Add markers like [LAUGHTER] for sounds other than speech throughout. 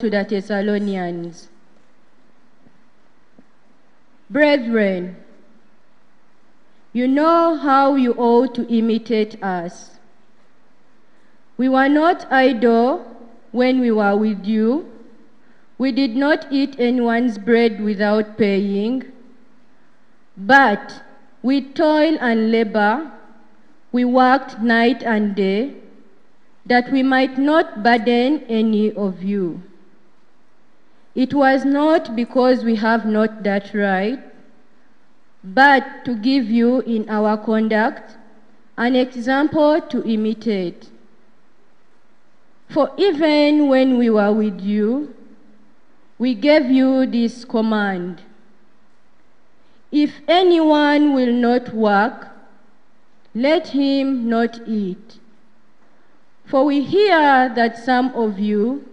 to the Thessalonians. Brethren, you know how you ought to imitate us. We were not idle when we were with you. We did not eat anyone's bread without paying. But we toil and labor, we worked night and day, that we might not burden any of you. It was not because we have not that right, but to give you in our conduct an example to imitate. For even when we were with you, we gave you this command If anyone will not work, let him not eat. For we hear that some of you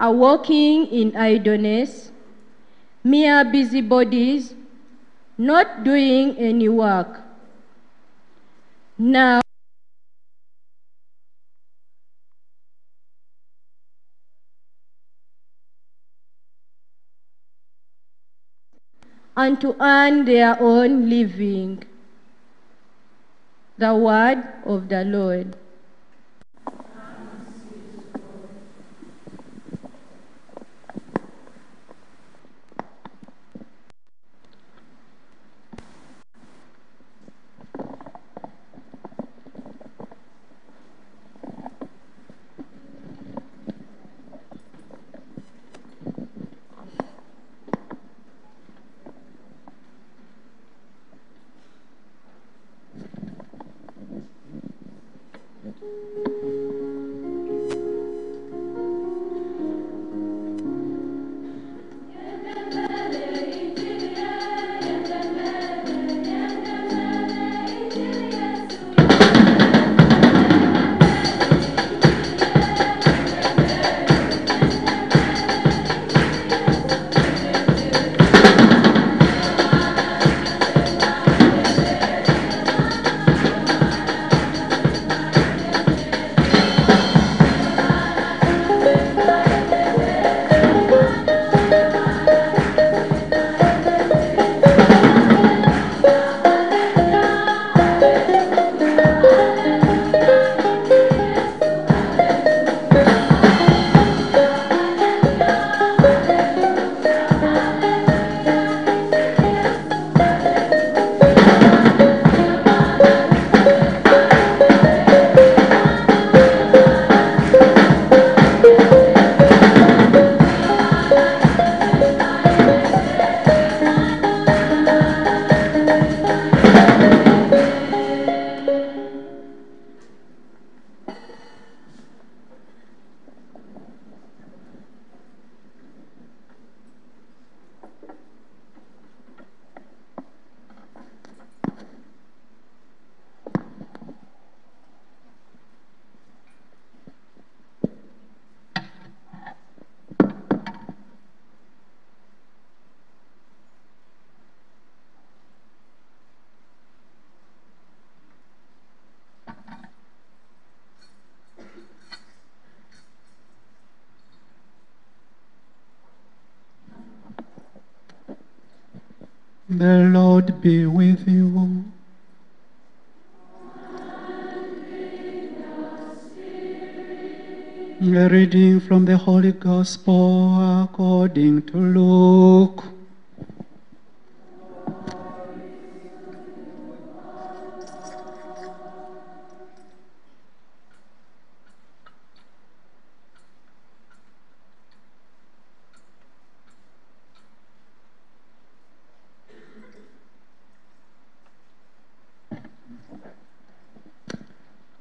are walking in idleness, mere busybodies, not doing any work. Now, and to earn their own living. The word of the Lord. Lord be with you. A reading from the Holy Gospel according to Luke.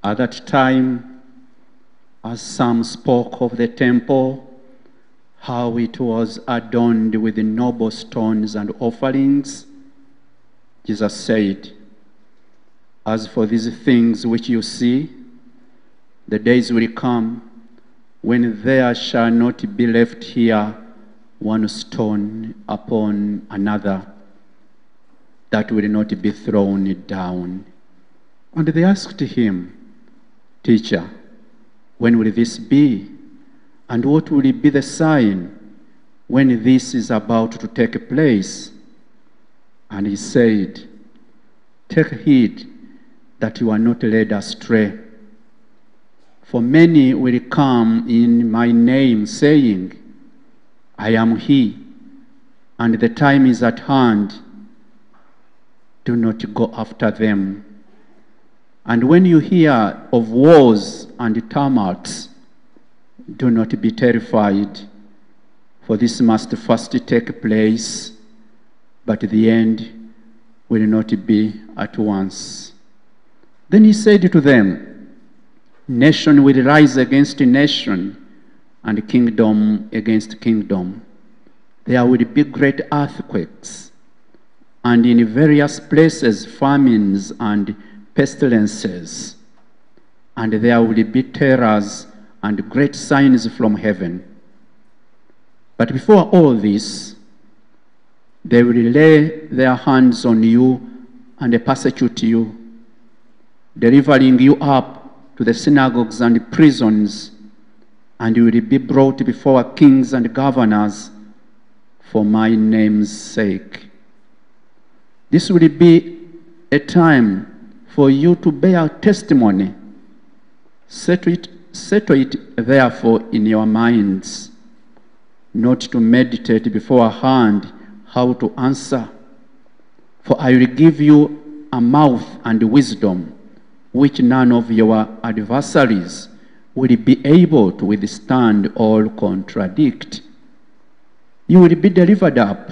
At that time, as some spoke of the temple, how it was adorned with noble stones and offerings, Jesus said, As for these things which you see, the days will come when there shall not be left here one stone upon another that will not be thrown down. And they asked him, Teacher, when will this be? And what will be the sign when this is about to take place? And he said, Take heed that you are not led astray. For many will come in my name, saying, I am he, and the time is at hand. Do not go after them. And when you hear of wars and tumults, do not be terrified, for this must first take place, but the end will not be at once. Then he said to them, Nation will rise against nation, and kingdom against kingdom. There will be great earthquakes, and in various places famines and pestilences, and there will be terrors and great signs from heaven. But before all this, they will lay their hands on you and persecute you, delivering you up to the synagogues and prisons, and you will be brought before kings and governors for my name's sake. This will be a time for you to bear testimony. Settle it, settle it therefore in your minds, not to meditate beforehand how to answer. For I will give you a mouth and wisdom which none of your adversaries will be able to withstand or contradict. You will be delivered up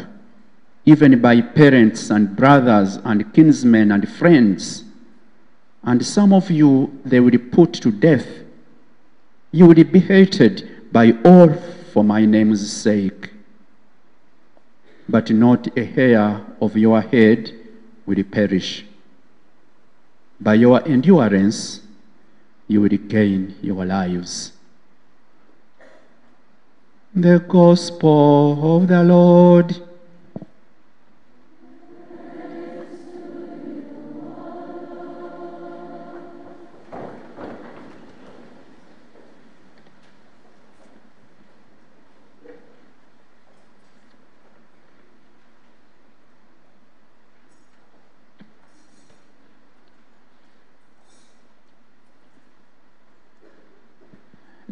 even by parents and brothers and kinsmen and friends. And some of you they will be put to death. You will be hated by all for my name's sake. But not a hair of your head will perish. By your endurance, you will gain your lives. The Gospel of the Lord.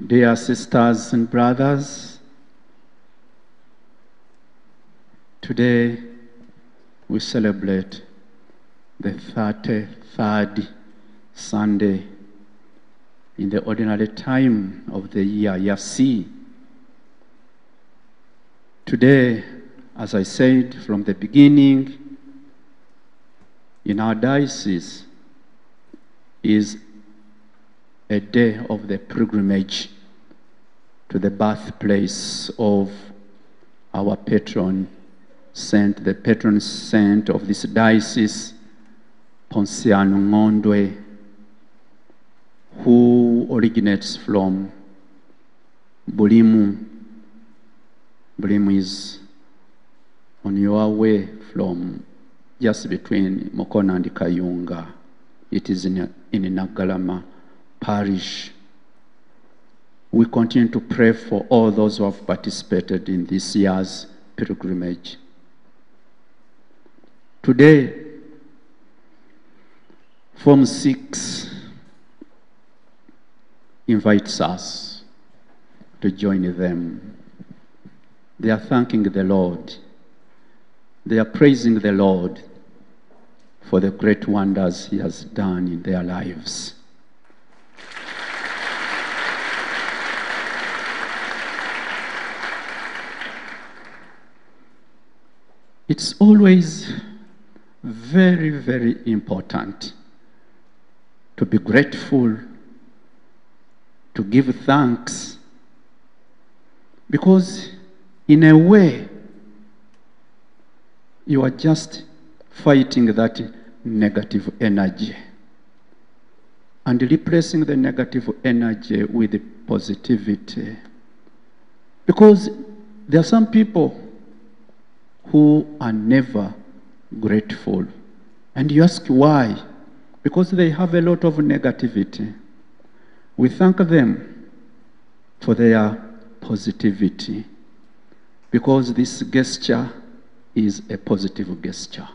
Dear sisters and brothers, today we celebrate the 33rd Sunday in the ordinary time of the year, C. Today, as I said from the beginning, in our diocese is a day of the pilgrimage to the birthplace of our patron saint, the patron saint of this diocese, Ponciano Ngondwe, who originates from Bulimu. Bulimu is on your way from just between Mokona and Kayunga. It is in, in Nagalama parish. We continue to pray for all those who have participated in this year's pilgrimage. Today, Form 6 invites us to join them. They are thanking the Lord. They are praising the Lord for the great wonders He has done in their lives. It's always very, very important to be grateful, to give thanks, because in a way, you are just fighting that negative energy and replacing the negative energy with positivity. Because there are some people who are never grateful. And you ask why? Because they have a lot of negativity. We thank them for their positivity because this gesture is a positive gesture.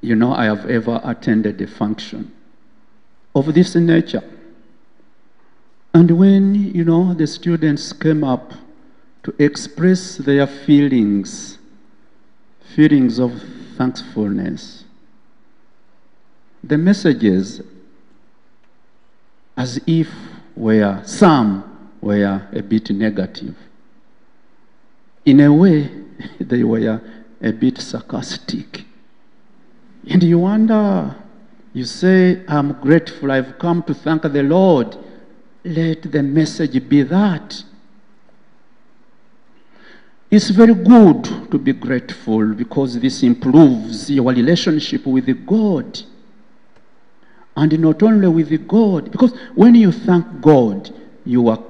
You know, I have ever attended a function of this nature. And when, you know, the students came up to express their feelings, feelings of thankfulness, the messages, as if were some were a bit negative. In a way, [LAUGHS] they were a bit sarcastic. And you wonder, you say, I'm grateful, I've come to thank the Lord. Let the message be that. It's very good to be grateful because this improves your relationship with God. And not only with God, because when you thank God, you are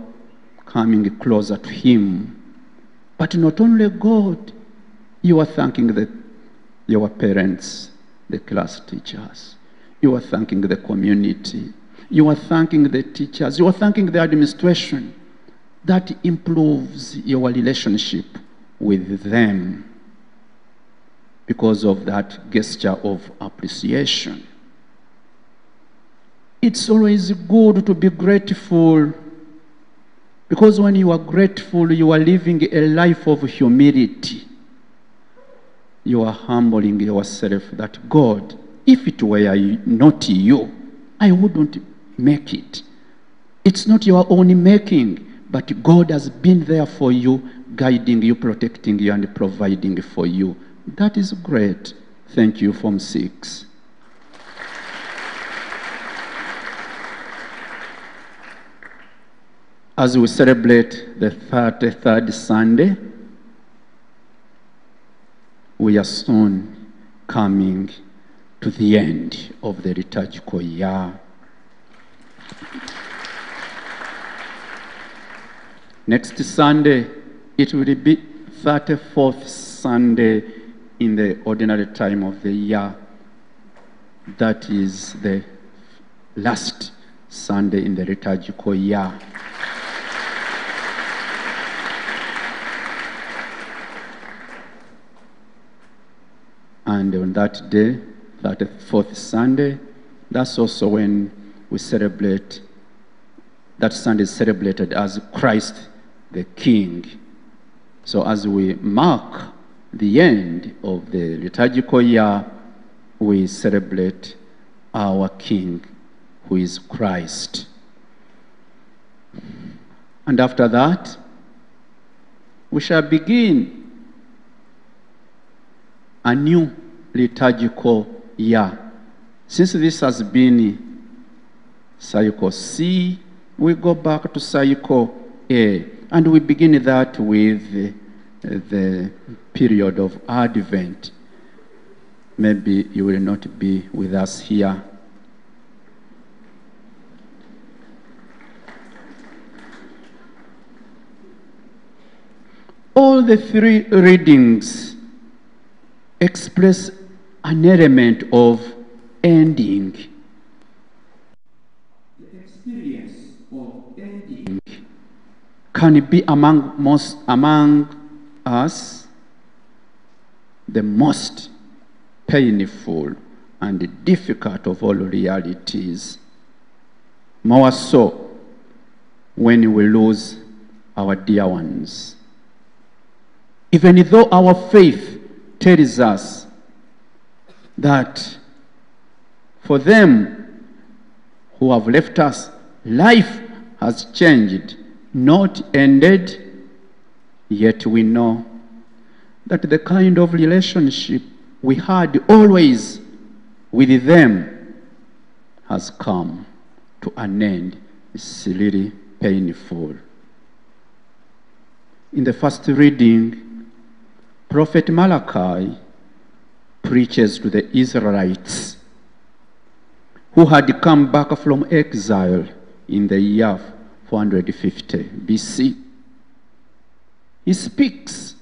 coming closer to Him. But not only God, you are thanking the, your parents, the class teachers. You are thanking the community. You are thanking the teachers. You are thanking the administration. That improves your relationship with them because of that gesture of appreciation. It's always good to be grateful because when you are grateful, you are living a life of humility. You are humbling yourself that God, if it were not you, I wouldn't make it. It's not your own making, but God has been there for you, guiding you, protecting you, and providing for you. That is great. Thank you, Form 6. As we celebrate the 33rd Sunday, we are soon coming to the end of the liturgical year. Next Sunday, it will be 34th Sunday in the ordinary time of the year. That is the last Sunday in the liturgical year. And on that day, 34th Sunday, that's also when we celebrate, that Sunday is celebrated as Christ the King. So as we mark the end of the liturgical year, we celebrate our King, who is Christ. And after that, we shall begin a new liturgical year. Since this has been cycle C, we go back to cycle A, and we begin that with the, period of Advent. Maybe you will not be with us here. All the three readings express an element of ending. Experience of ending can be among most among us the most painful and difficult of all realities. More so when we lose our dear ones. Even though our faith tells us that for them who have left us, life has changed, not ended, yet we know that the kind of relationship we had always with them has come to an end. It's really painful. In the first reading, Prophet Malachi preaches to the Israelites who had come back from exile in the year 450 BC. He speaks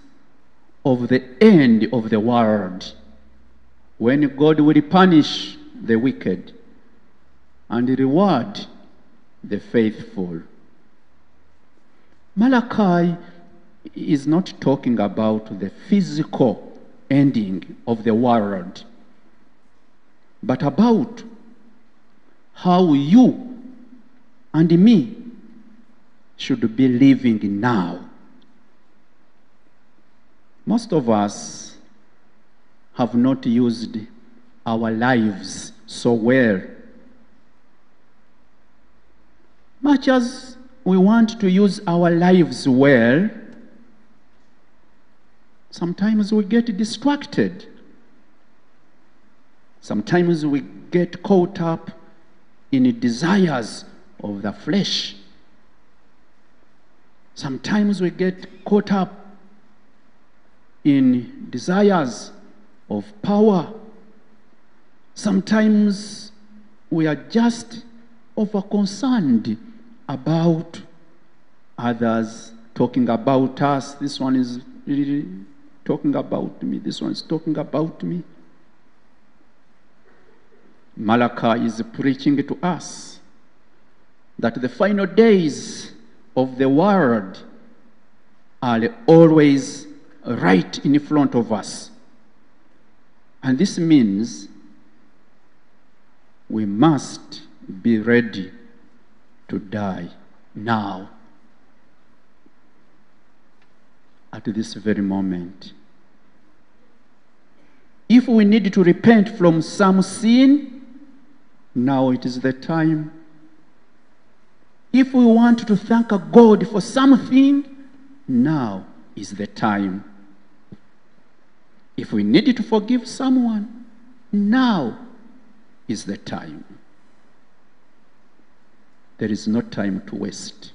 of the end of the world when God will punish the wicked and reward the faithful. Malachi is not talking about the physical ending of the world, but about how you and me should be living now. Most of us have not used our lives so well. Much as we want to use our lives well, sometimes we get distracted. Sometimes we get caught up in desires of the flesh. Sometimes we get caught up in desires of power. Sometimes we are just over concerned about others talking about us. This one is really talking about me. This one is talking about me. Malachi is preaching to us that the final days of the world are always right in front of us. And this means we must be ready to die now, at this very moment. If we need to repent from some sin, now it is the time. If we want to thank God for something, now is the time. If we need to forgive someone, now is the time. There is no time to waste.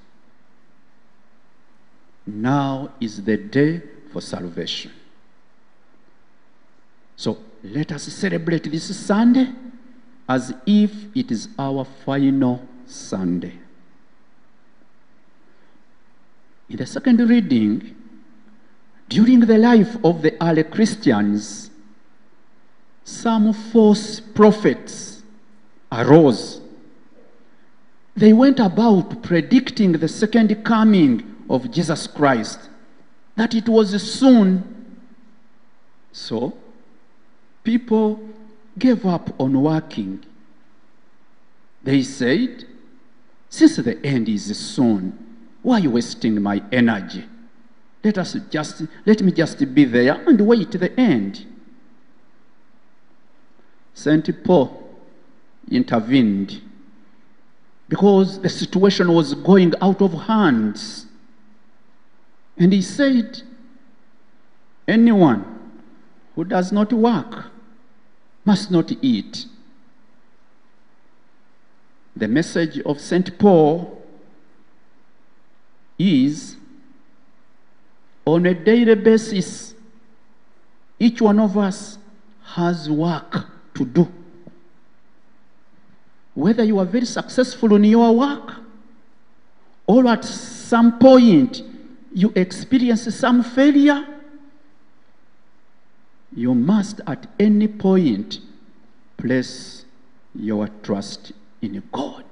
Now is the day for salvation. So let us celebrate this Sunday as if it is our final Sunday. In the second reading, during the life of the early Christians, some false prophets arose. They went about predicting the second coming of Jesus Christ, that it was soon. So, people gave up on working. They said, Since the end is soon, why are you wasting my energy? Let us just let me just be there and wait to the end. St. Paul intervened because the situation was going out of hands. And he said, Anyone who does not work must not eat. The message of St. Paul is on a daily basis, each one of us has work to do. Whether you are very successful in your work or at some point you experience some failure, you must at any point place your trust in God.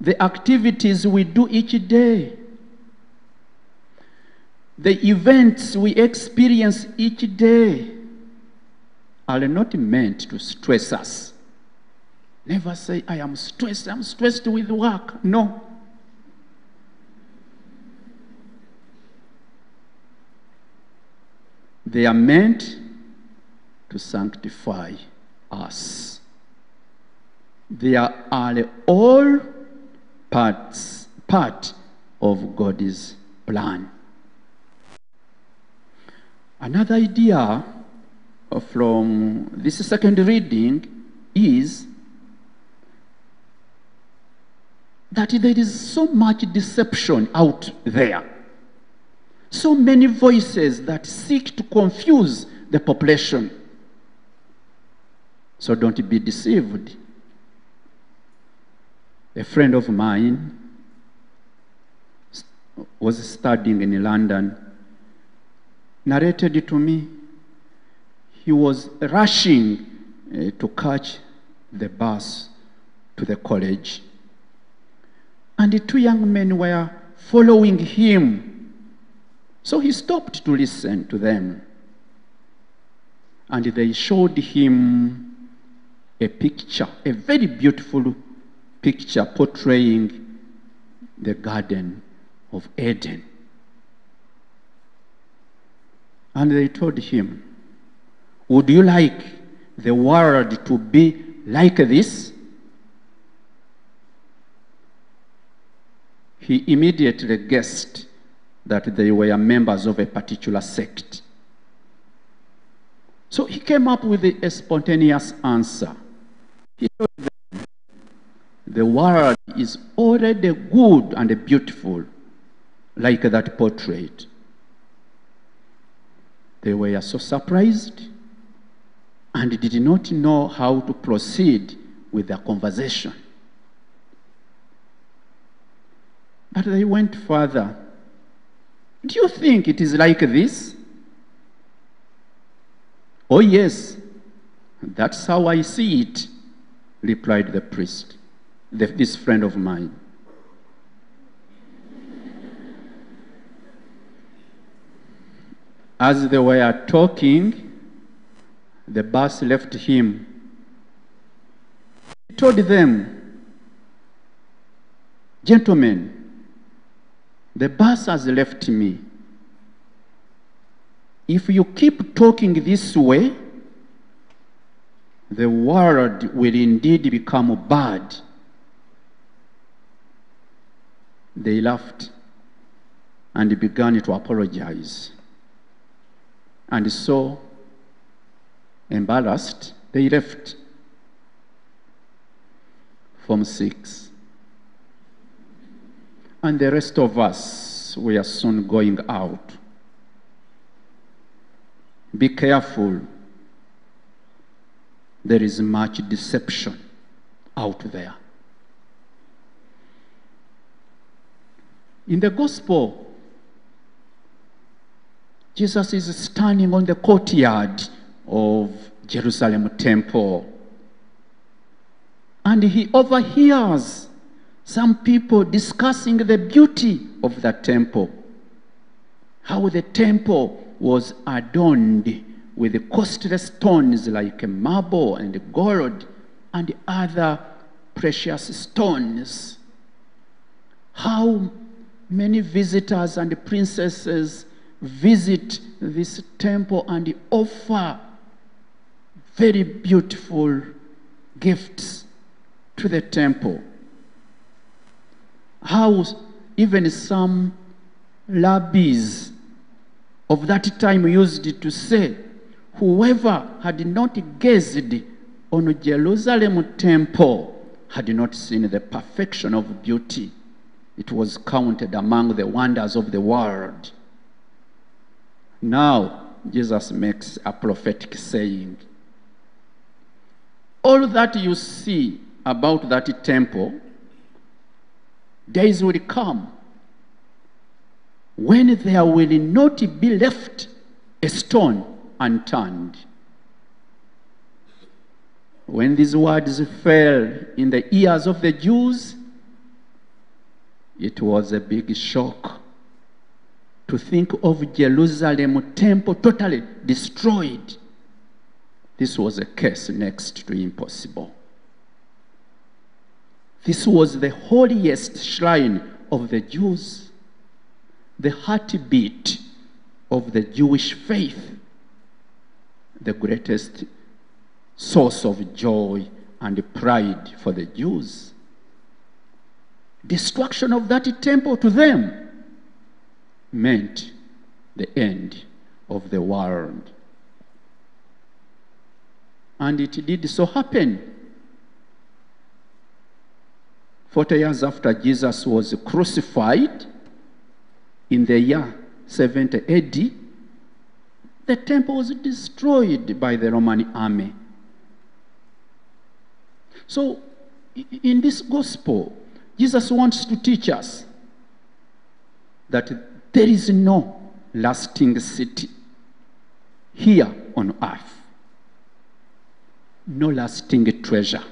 The activities we do each day, the events we experience each day are not meant to stress us. Never say, I am stressed, I'm stressed with work. No. They are meant to sanctify us. They are all parts, part of God's plan. Another idea from this second reading is that there is so much deception out there. So many voices that seek to confuse the population. So don't be deceived. A friend of mine was studying in London, narrated to me he was rushing uh, to catch the bus to the college. And the two young men were following him. So he stopped to listen to them. And they showed him a picture, a very beautiful picture portraying the Garden of Eden. And they told him, Would you like the world to be like this? He immediately guessed that they were members of a particular sect. So he came up with a spontaneous answer. He told them, The world is already good and beautiful, like that portrait. They were so surprised and did not know how to proceed with their conversation. But they went further. Do you think it is like this? Oh, yes, that's how I see it, replied the priest, the, this friend of mine. As they were talking, the bus left him. He told them, Gentlemen, the bus has left me. If you keep talking this way, the world will indeed become bad. They laughed and began to apologize. And so, embarrassed, they left. Form 6. And the rest of us, we are soon going out. Be careful. There is much deception out there. In the gospel, Jesus is standing on the courtyard of Jerusalem temple. And he overhears some people discussing the beauty of the temple. How the temple was adorned with costly stones like marble and gold and other precious stones. How many visitors and princesses visit this temple and offer very beautiful gifts to the temple. How even some rabbis of that time used to say, whoever had not gazed on Jerusalem temple had not seen the perfection of beauty. It was counted among the wonders of the world. Now, Jesus makes a prophetic saying. All that you see about that temple, days will come when there will not be left a stone unturned. When these words fell in the ears of the Jews, it was a big shock to think of Jerusalem temple totally destroyed. This was a case next to impossible. This was the holiest shrine of the Jews, the heartbeat of the Jewish faith, the greatest source of joy and pride for the Jews. Destruction of that temple to them meant the end of the world. And it did so happen. Forty years after Jesus was crucified, in the year 70 AD, the temple was destroyed by the Roman army. So, in this gospel, Jesus wants to teach us that there is no lasting city here on earth, no lasting treasure.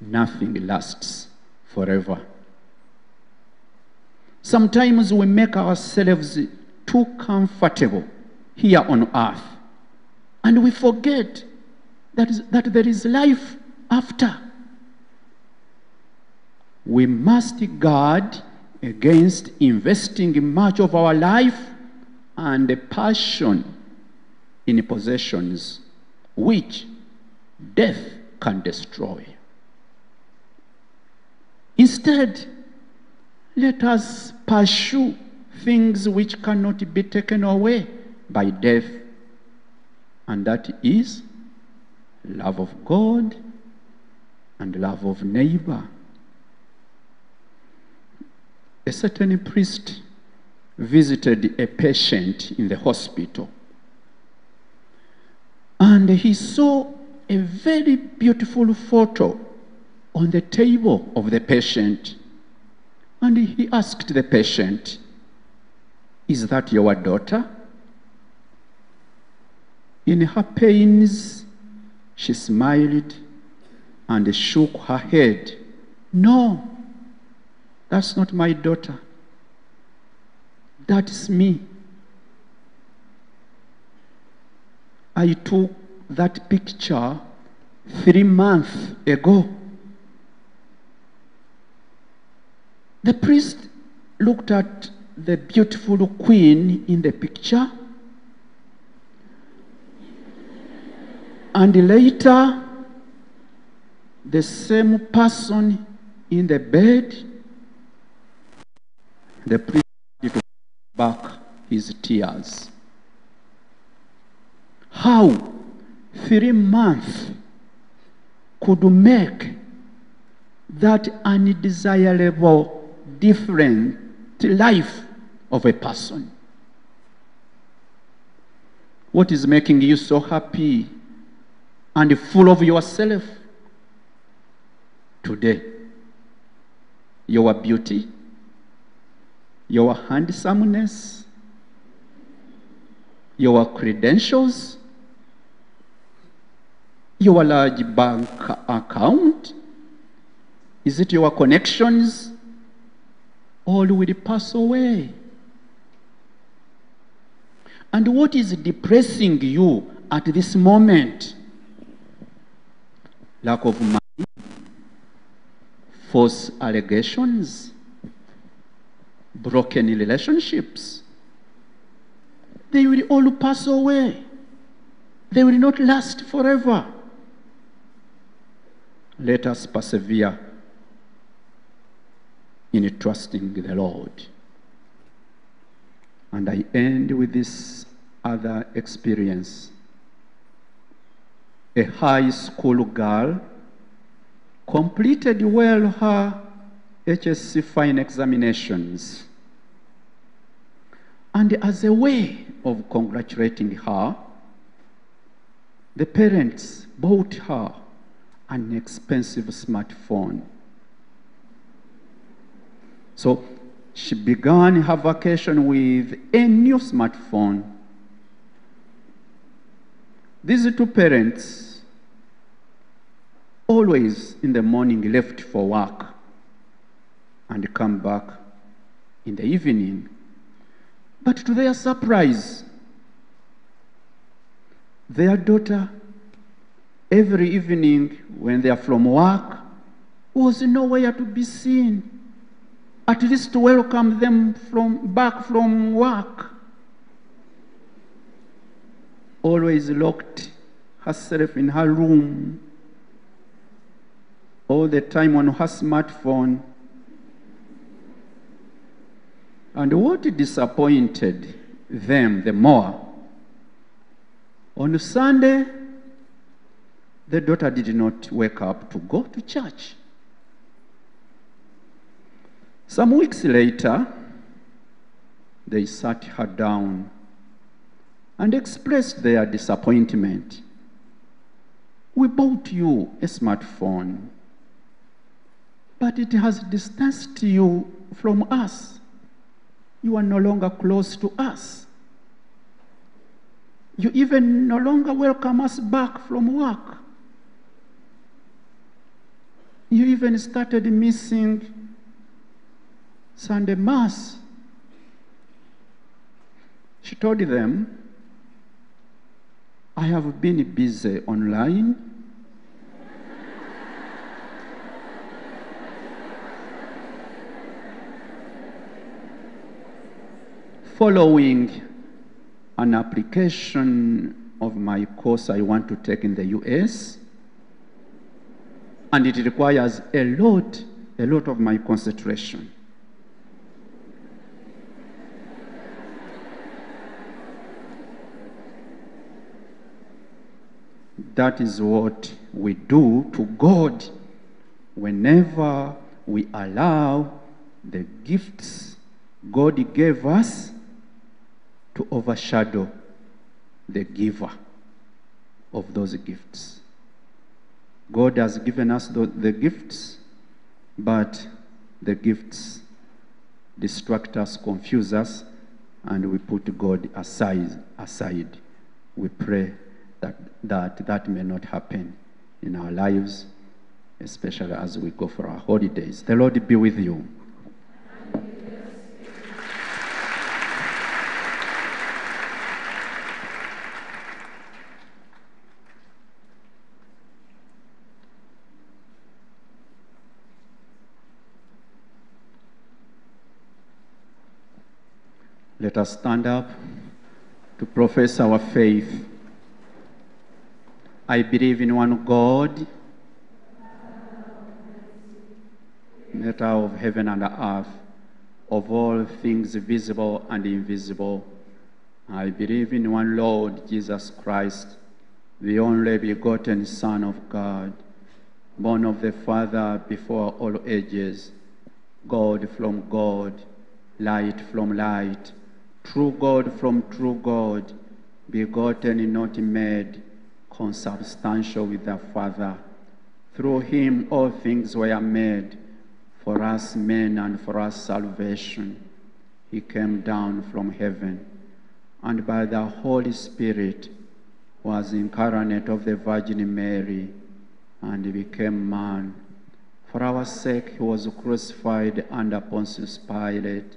nothing lasts forever. Sometimes we make ourselves too comfortable here on earth and we forget that, that there is life after. We must guard against investing much of our life and passion in possessions which death can destroy. Instead, let us pursue things which cannot be taken away by death, and that is love of God and love of neighbor. A certain priest visited a patient in the hospital and he saw a very beautiful photo on the table of the patient. And he asked the patient, Is that your daughter? In her pains, she smiled and shook her head. No, that's not my daughter. That's me. I took that picture three months ago. The priest looked at the beautiful queen in the picture, and later, the same person in the bed. The priest to back his tears. How three months could make that undesirable different life of a person. What is making you so happy and full of yourself today? Your beauty, your handsomeness, your credentials, your large bank account? Is it your connections? All will pass away. And what is depressing you at this moment? Lack of money, false allegations, broken relationships. They will all pass away. They will not last forever. Let us persevere in trusting the Lord. And I end with this other experience. A high school girl completed well her HSC fine examinations. And as a way of congratulating her, the parents bought her an expensive smartphone. So she began her vacation with a new smartphone. These two parents always in the morning left for work and come back in the evening. But to their surprise, their daughter, every evening when they are from work, was nowhere to be seen. At least to welcome them from back from work. Always locked herself in her room. All the time on her smartphone. And what disappointed them the more on Sunday, the daughter did not wake up to go to church. Some weeks later, they sat her down and expressed their disappointment. We bought you a smartphone, but it has distanced you from us. You are no longer close to us. You even no longer welcome us back from work. You even started missing Sunday Mass. She told them, I have been busy online. Following an application of my course I want to take in the US, and it requires a lot, a lot of my concentration. That is what we do to God whenever we allow the gifts God gave us to overshadow the giver of those gifts. God has given us the, the gifts, but the gifts distract us, confuse us, and we put God aside. aside. We pray that, that that may not happen in our lives, especially as we go for our holidays. The Lord be with you. Let us stand up to profess our faith. I believe in one God, maker of heaven and earth, of all things visible and invisible. I believe in one Lord Jesus Christ, the only begotten Son of God, born of the Father before all ages, God from God, light from light, true God from true God, begotten not made, consubstantial with the Father. Through him all things were made, for us men and for us salvation. He came down from heaven, and by the Holy Spirit was incarnate of the Virgin Mary, and became man. For our sake he was crucified under Pontius Pilate.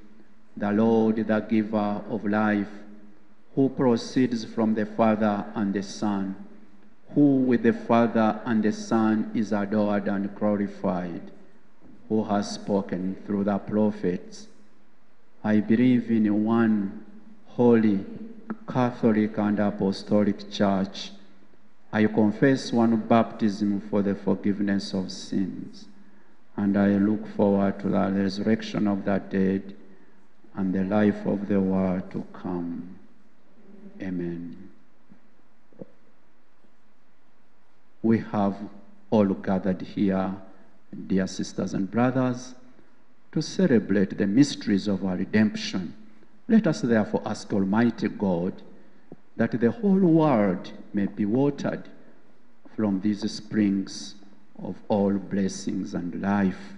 the Lord, the giver of life, who proceeds from the Father and the Son, who with the Father and the Son is adored and glorified, who has spoken through the prophets. I believe in one holy, Catholic, and Apostolic Church. I confess one baptism for the forgiveness of sins, and I look forward to the resurrection of the dead and the life of the world to come. Amen. We have all gathered here, dear sisters and brothers, to celebrate the mysteries of our redemption. Let us therefore ask Almighty God that the whole world may be watered from these springs of all blessings and life.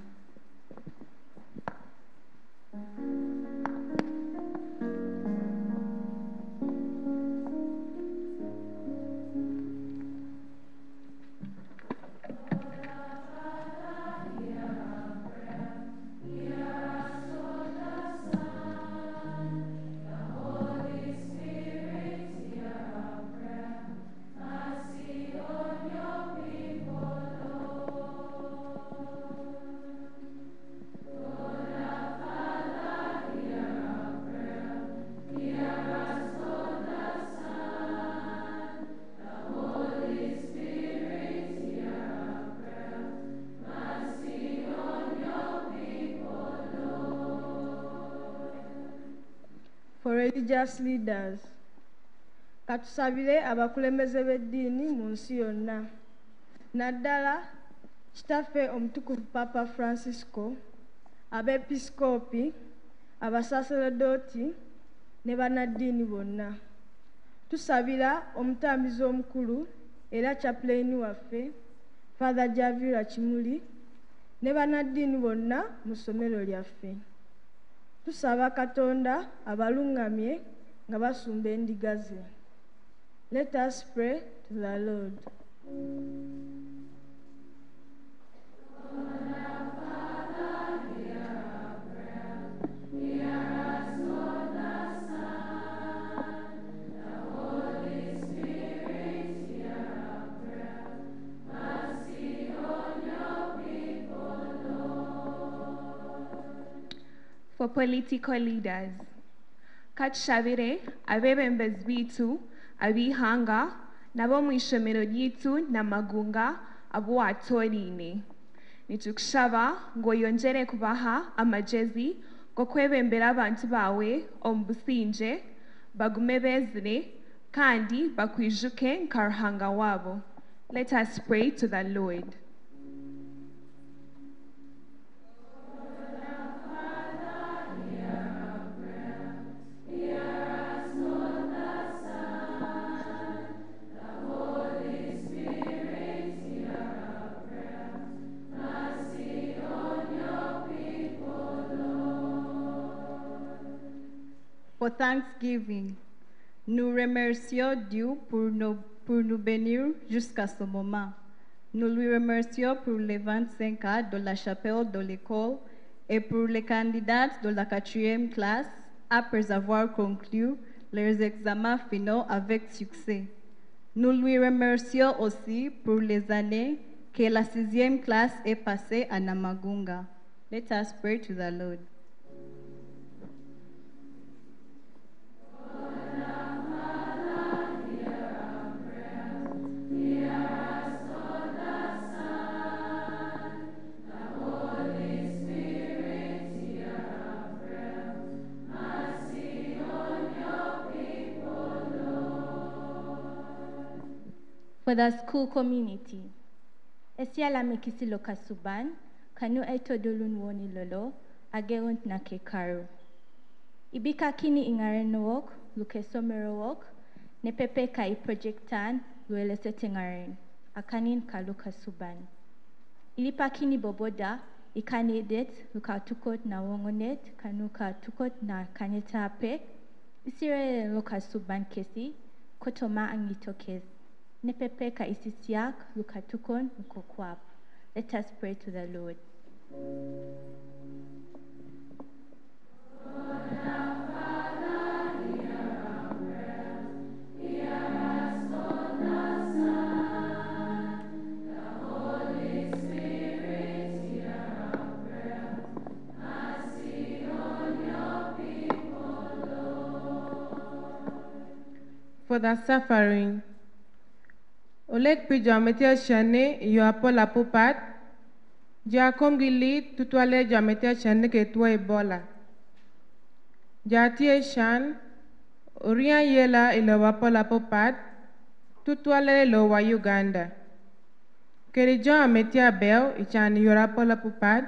Religious leaders. Katusabire abakulembeze b'eddiini mu nsi yonna. Naddala kitaffe omutukuvu papa francisco abepisikoopi abasaserodooti ne bannaddiini bonna. Tusabira omutambizi omukulu era chapulayini waffe father javira kimuli ne bannaddiini bonna mu ssomero lyaffe tusaba katonda abaluŋŋamye nga basumba endiga ze. Let us pray to the lord for political leaders. Katushabire abebembezi bitu abihanga nabo mu ishomero ryitu n'amagunga abo watorine nitukushaba ngo yongere kubaha amajezi go kwebembera abantu bawe omu businge bagume bezire kandi bakwijuke nka ruhanga wabo. Let us pray to the lord. Thanksgiving. Nous remercions Dieu pour nous, pour nous bénir jusqu'à ce moment. Nous lui remercions pour les 25 ans de la chapelle de l'école et pour les candidats de la quatrième classe après avoir conclu leurs examens finaux avec succès. Nous lui remercions aussi pour les années que la sixième classe est passée à Namagunga. Let us pray to the Lord. for the school community. Esiala mekisi lokasuban, kanu etodolun woni lolo, ageunt na kekaru. Ibika kini ingaren wok, lukesomero wok, nepepe kai projectan, luelesetengaren, akanin kalukasuban. Ilipa kini boboda, ikanedet, lukatukot na wongonet, kanuka tukot na kanetape isire lokasuban kesi, kotoma angitokezi. Nepepeka isisiak lukatukon mukokwap. Let us pray to the Lord. for the suffering. Oleg pijametia shane yo apola pupat. Jakom gili tutwale jametia shane ke tua ebola. Jatie shan orian yela ilo wapola pupat. Tutwale lo wa Uganda. Keri jo ametia bel ichan yorapola pupat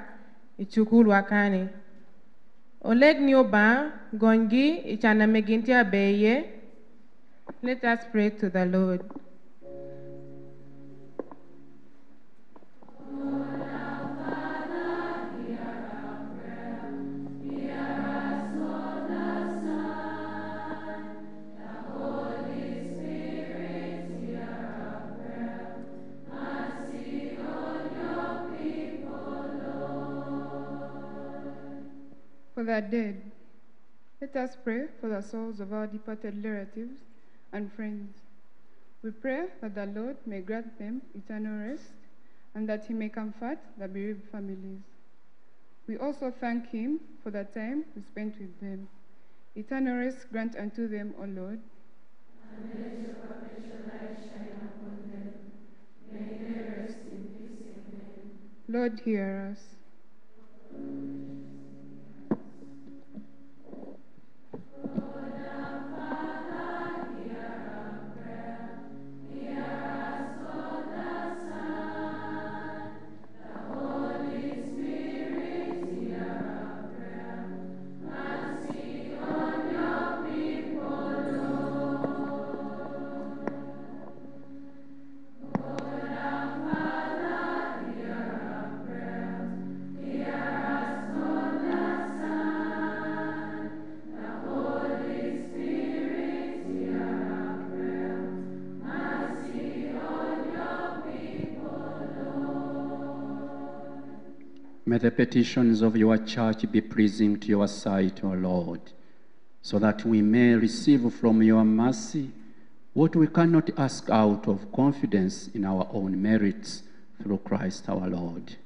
ichukul wakani. Oleg nyoba gongi ichana megintia beye. Let us pray to the Lord. For their dead, let us pray for the souls of our departed relatives and friends. We pray that the Lord may grant them eternal rest and that He may comfort the bereaved families. We also thank Him for the time we spent with them. Eternal rest grant unto them, O Lord. Lord, hear us. Petitions of your church be pleasing to your sight, O Lord, so that we may receive from your mercy what we cannot ask out of confidence in our own merits through Christ our Lord.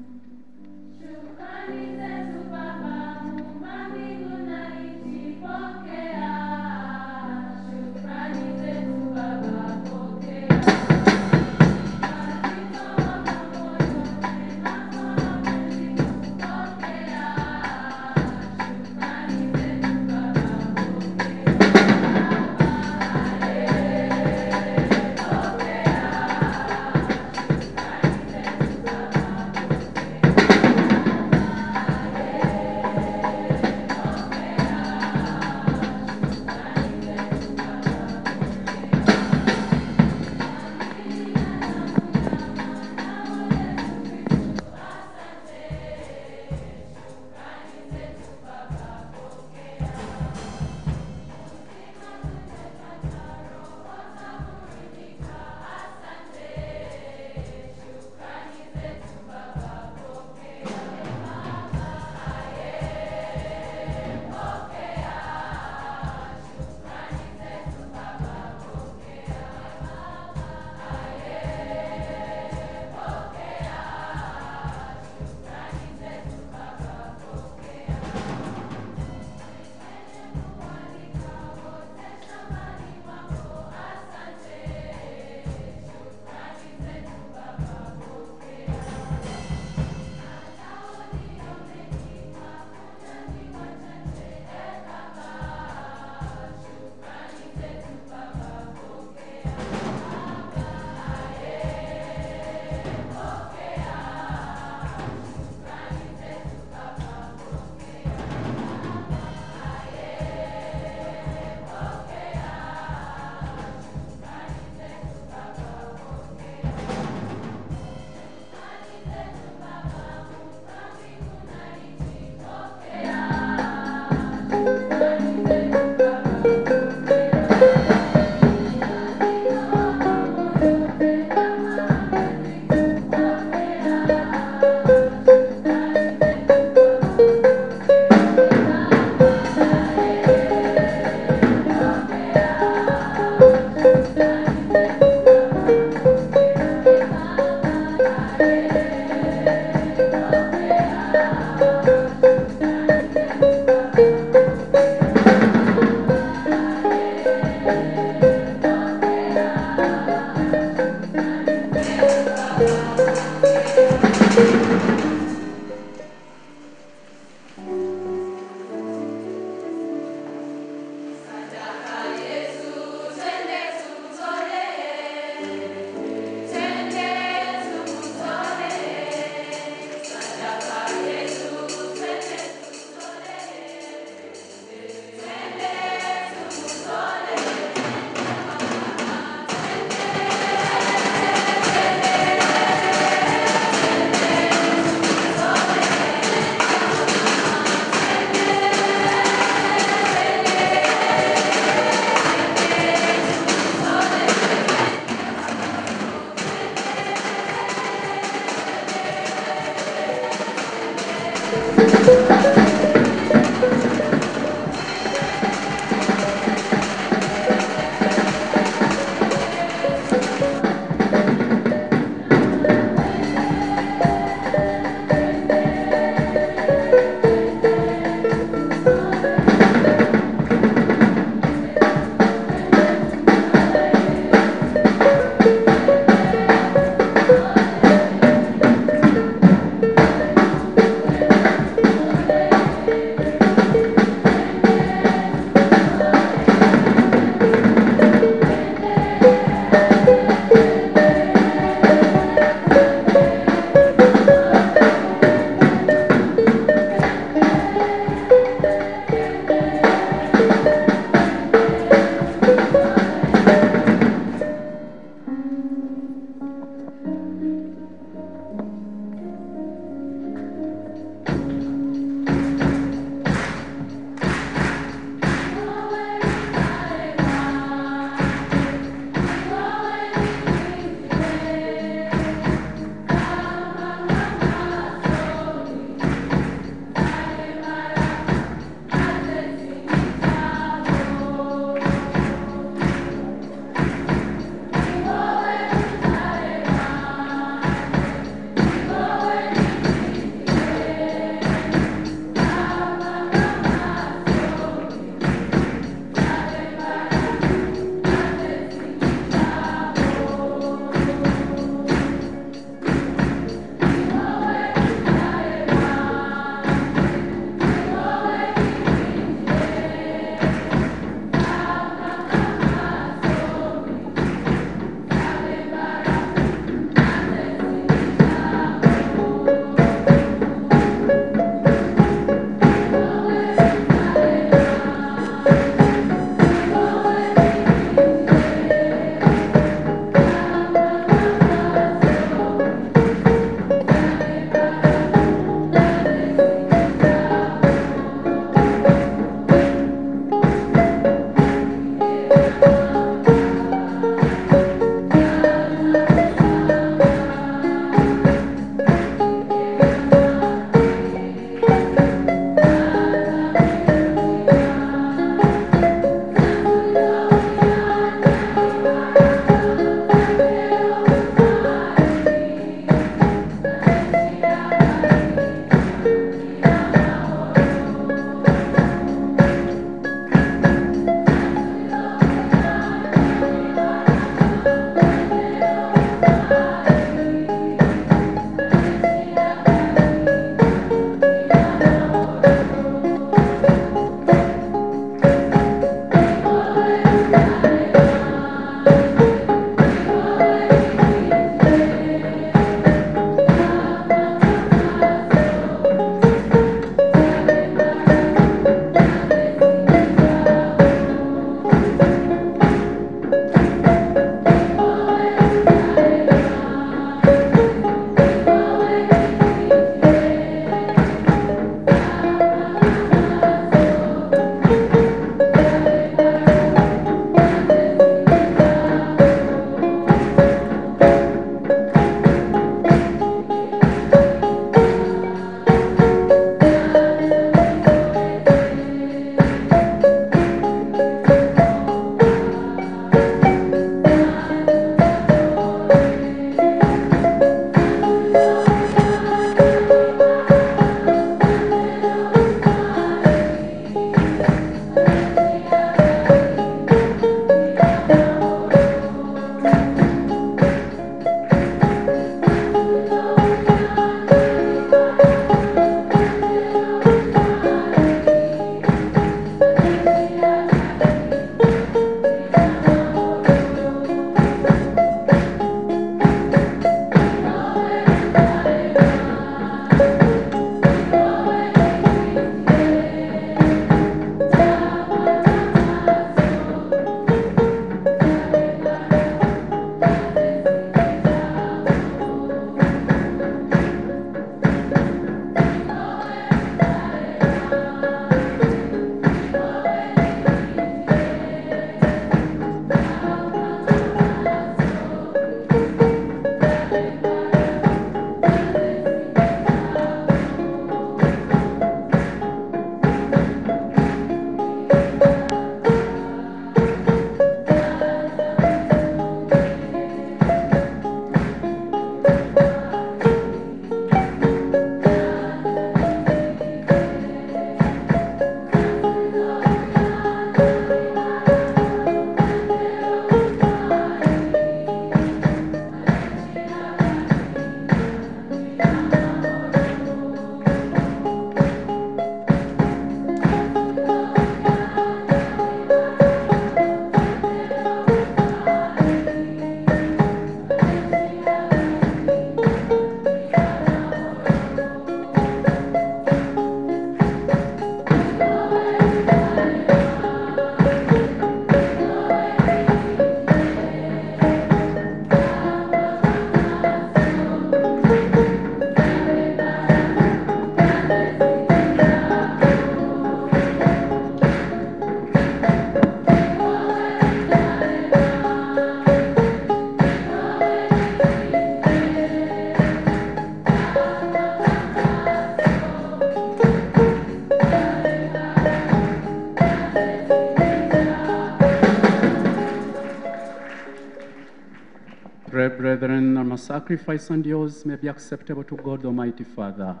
Sacrifice and yours may be acceptable to God Almighty Father.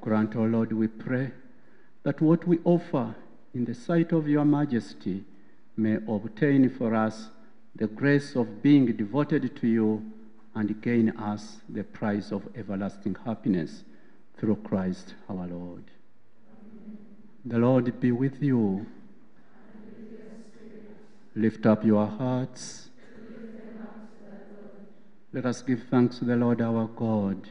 Grant, O Lord, we pray, that what we offer in the sight of your majesty may obtain for us the grace of being devoted to you and gain us the prize of everlasting happiness through Christ our Lord. The Lord be with you. Lift up your hearts. Let us give thanks to the Lord our God.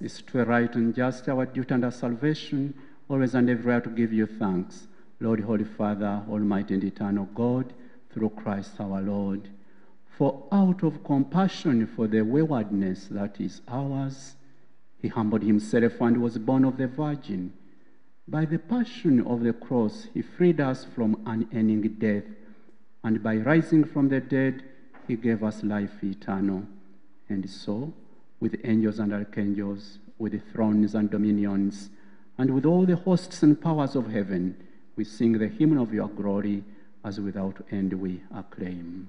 It's to right and just our duty and our salvation, always and everywhere to give you thanks. Lord, Holy Father, Almighty and eternal God, through Christ our Lord. For out of compassion for the waywardness that is ours, he humbled himself and was born of the Virgin. By the passion of the cross, he freed us from unending death, and by rising from the dead, he gave us life eternal. And so, with angels and archangels, with thrones and dominions, and with all the hosts and powers of heaven, we sing the hymn of your glory, as without end we acclaim.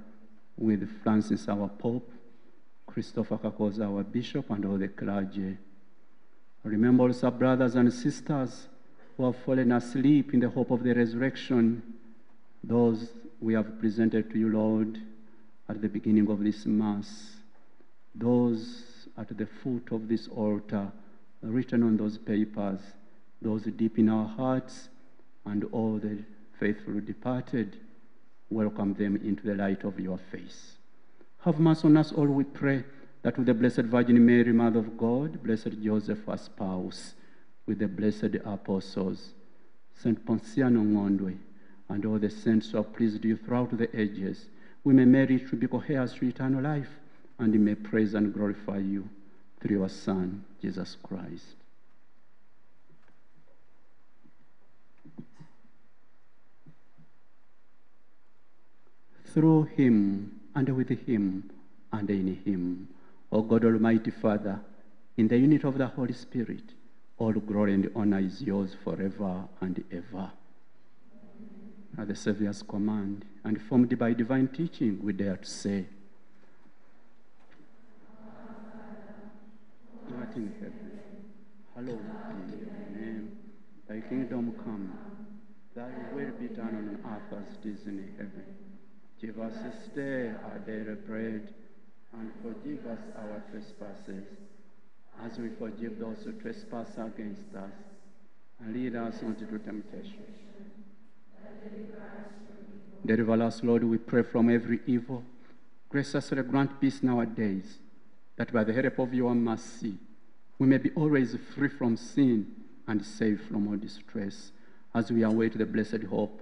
with Francis, our Pope, Christopher Kakooza, our Bishop, and all the clergy. Remember also our brothers and sisters who have fallen asleep in the hope of the resurrection, those we have presented to you, Lord, at the beginning of this Mass, those at the foot of this altar, written on those papers, those deep in our hearts, and all the faithful departed, welcome them into the light of your face. Have mercy on us all, we pray, that with the Blessed Virgin Mary, Mother of God, Blessed Joseph, our spouse, with the blessed apostles, Saint Ponciano Ngondwe, and all the saints who have pleased you throughout the ages, we may merit to be heirs to eternal life, and may praise and glorify you through your Son, Jesus Christ. Through him, and with him, and in him, O God Almighty Father, in the unity of the Holy Spirit, all glory and honor is yours forever and ever. At the Savior's command, and formed by divine teaching, we dare to say, who art in heaven, hallowed be name. Thy kingdom come, thy will be done on earth as it is in heaven. Give us this day our daily bread, and forgive us our trespasses, as we forgive those who trespass against us. And lead us not into temptation. Deliver us, Lord, we pray from every evil. Grace us Graciously grant peace nowadays, that by the help of your mercy, we may be always free from sin and safe from all distress, as we await the blessed hope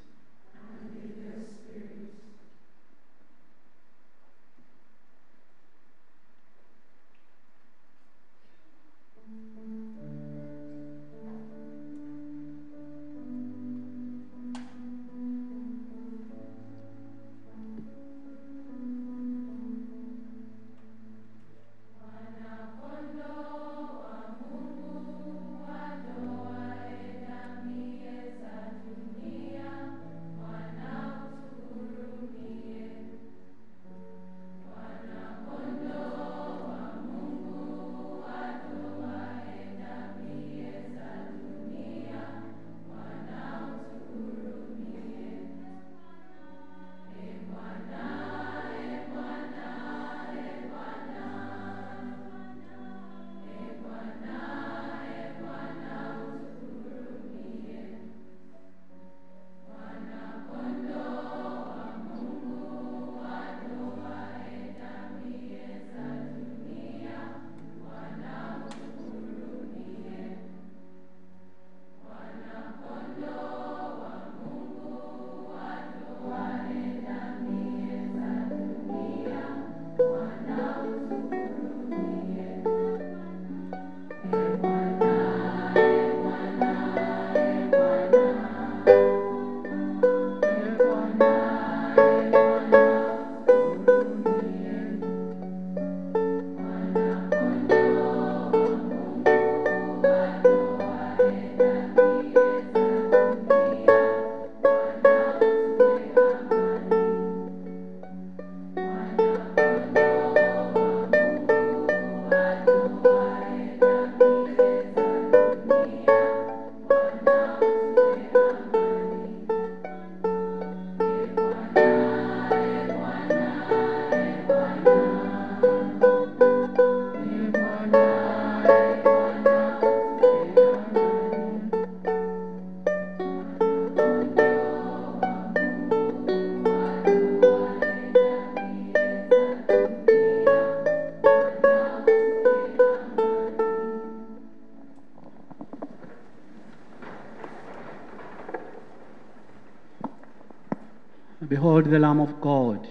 The Lamb of God.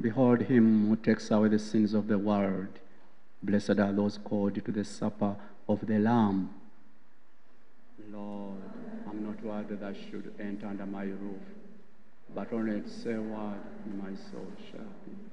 Behold him who takes away the sins of the world. Blessed are those called to the supper of the Lamb. Lord, I'm not worthy that I should enter under my roof, but only say word, my soul shall be.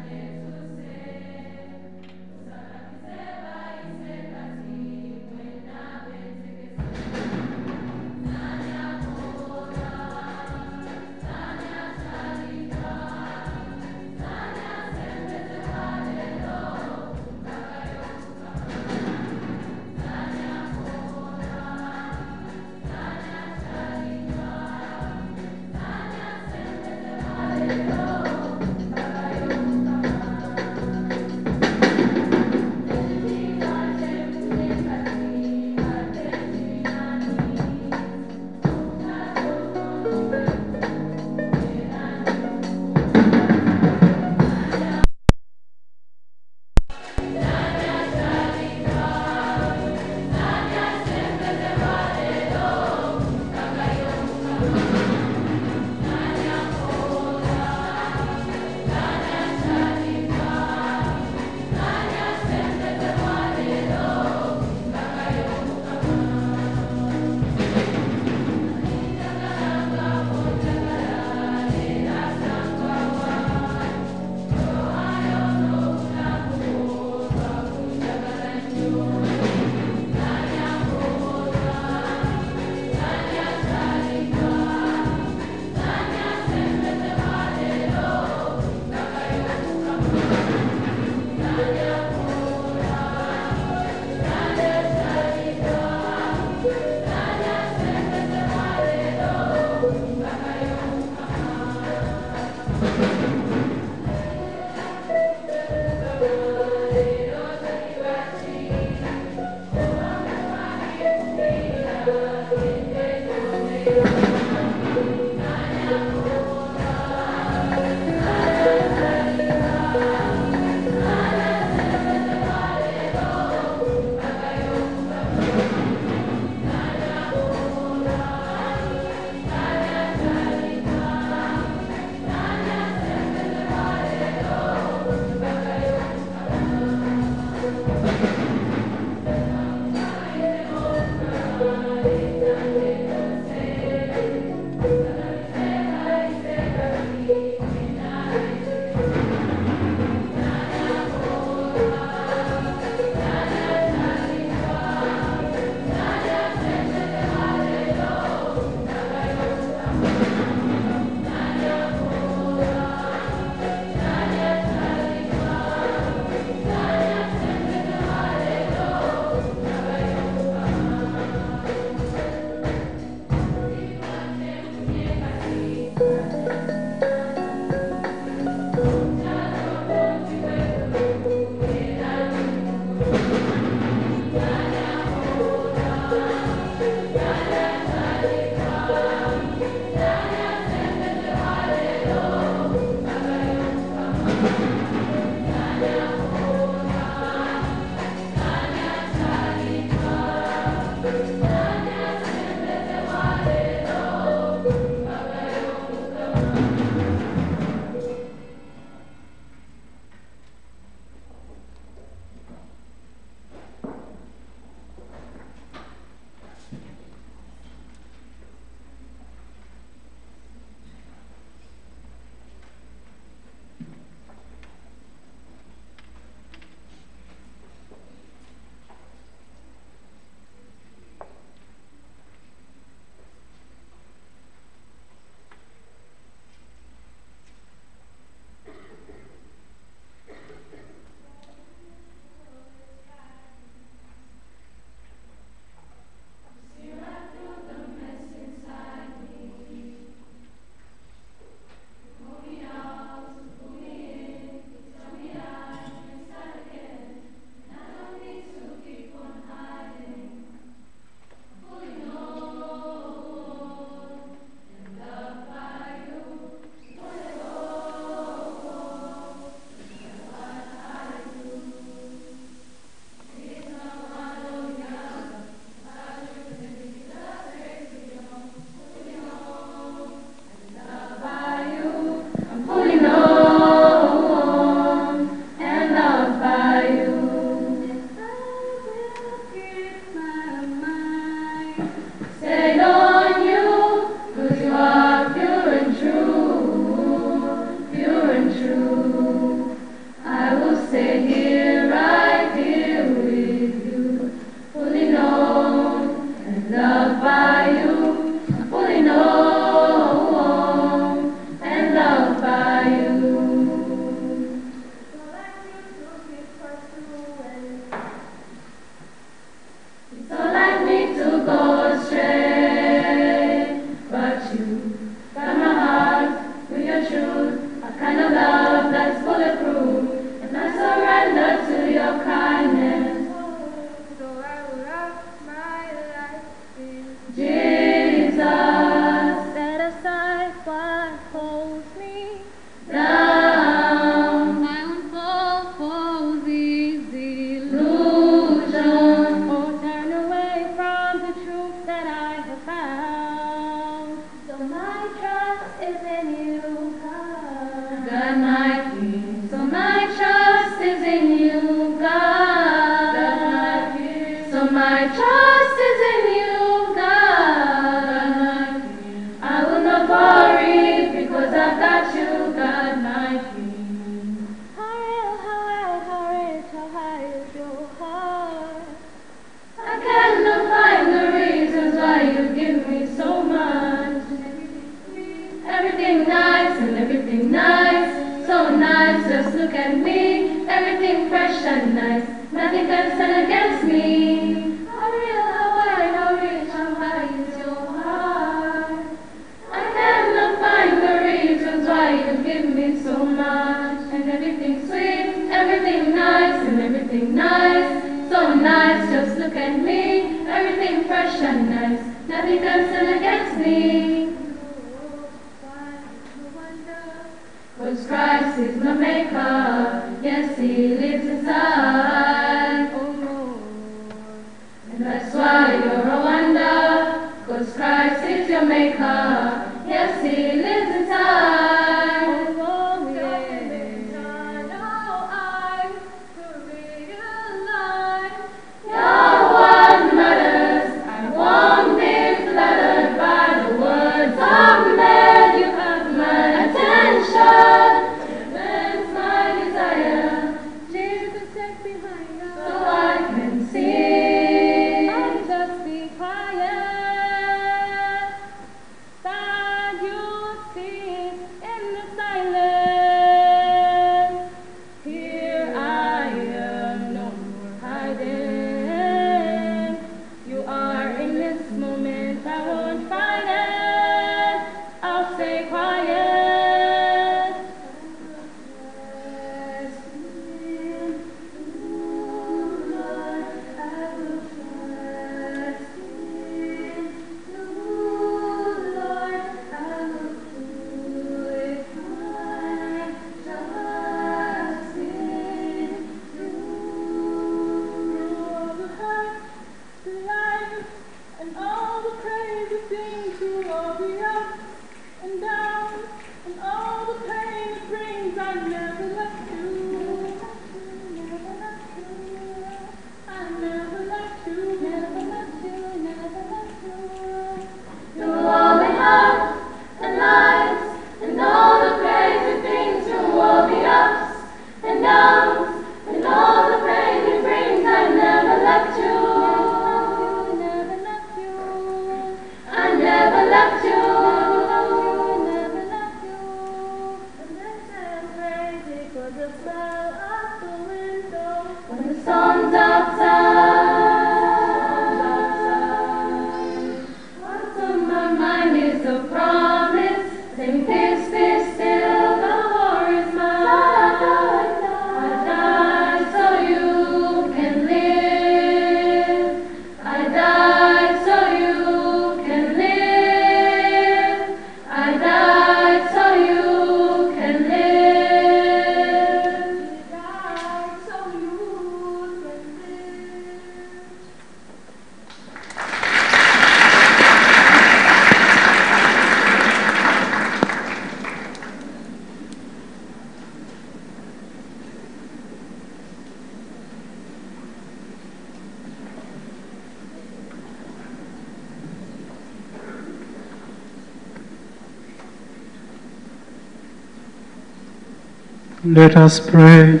Let us pray.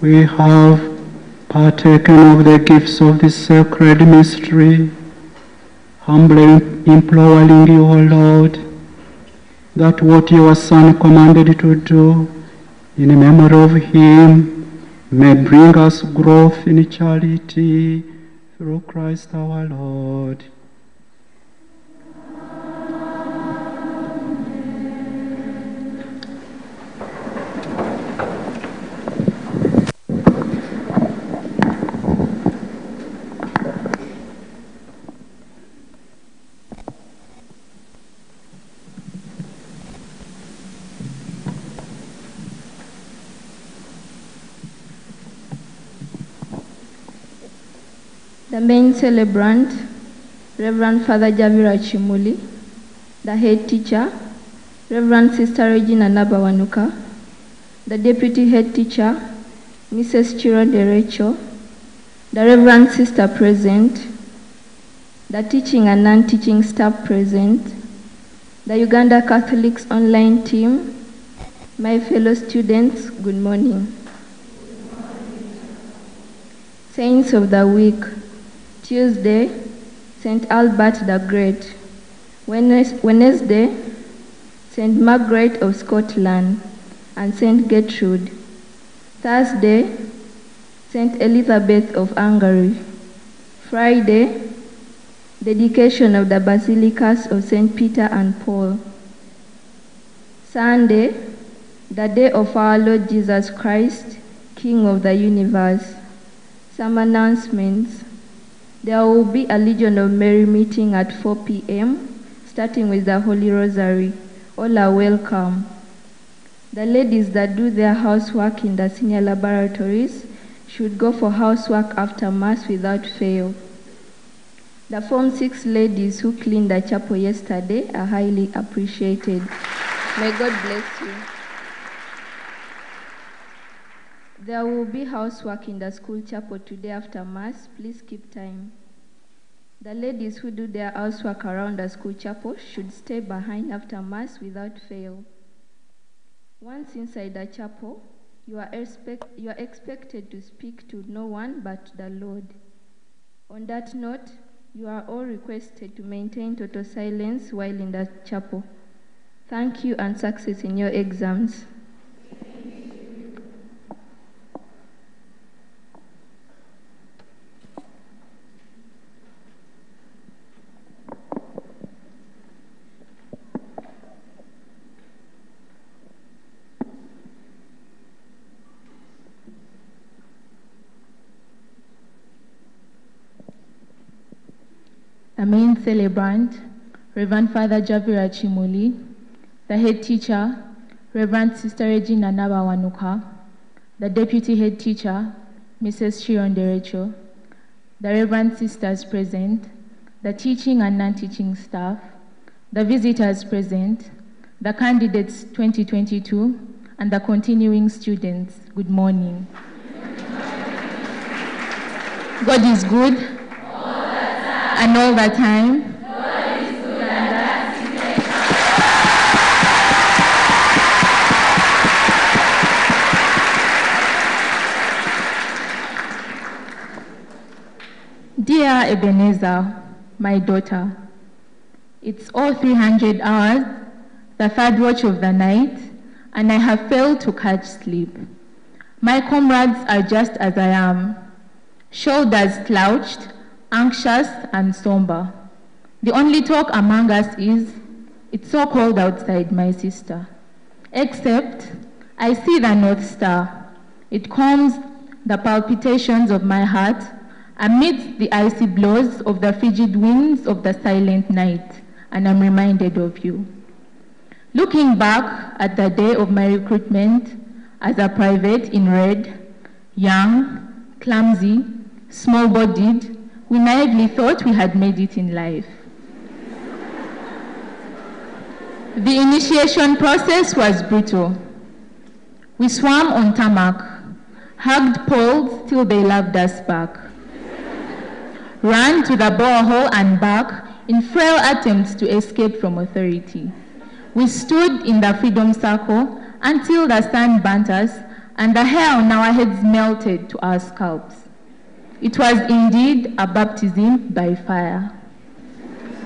We have partaken of the gifts of this sacred mystery, humbly imploring you, O Lord, that what your Son commanded to do in memory of him may bring us growth in charity through Christ our Lord. celebrant, Reverend Father Gyaviira Kimuli, the head teacher, Reverend Sister Regina Nabawanuka, the deputy head teacher, Mrs. Chiro Derecho, the Reverend Sister present, the teaching and non-teaching staff present, the Uganda Catholics online team, my fellow students, good morning. Saints of the week, Tuesday, St. Albert the Great. Wednesday, St. Margaret of Scotland and St. Gertrude. Thursday, St. Elizabeth of Hungary. Friday, dedication of the basilicas of St. Peter and Paul. Sunday, the day of our Lord Jesus Christ, King of the universe. Some announcements. There will be a Legion of Mary meeting at 4 p.m., starting with the Holy Rosary. All are welcome. The ladies that do their housework in the senior laboratories should go for housework after Mass without fail. The Form 6 ladies who cleaned the chapel yesterday are highly appreciated. May God bless you. There will be housework in the school chapel today after Mass. Please keep time. The ladies who do their housework around the school chapel should stay behind after Mass without fail. Once inside the chapel, you are, expect, you are expected to speak to no one but the Lord. On that note, you are all requested to maintain total silence while in the chapel. Thank you and success in your exams. The main celebrant, Reverend Father Gyaviira Kimuli, the head teacher, Reverend Sister Regina Nabawanuka, the deputy head teacher, Mrs. Shiron Derecho, the Reverend Sisters present, the teaching and non-teaching staff, the visitors present, the candidates 2022, and the continuing students. Good morning. God is good and all the time. Dear Ebenezer, my daughter, it's all 300 hours, the third watch of the night, and I have failed to catch sleep. My comrades are just as I am, shoulders slouched, anxious and somber. The only talk among us is, it's so cold outside, my sister. Except, I see the North Star. It calms the palpitations of my heart amidst the icy blows of the frigid winds of the silent night, and I'm reminded of you. Looking back at the day of my recruitment as a private in red, young, clumsy, small bodied, we naively thought we had made it in life. the initiation process was brutal. We swam on tarmac, hugged poles till they loved us back, ran to the borehole and back in frail attempts to escape from authority. We stood in the freedom circle until the sun burnt us and the hair on our heads melted to our scalps. It was indeed a baptism by fire.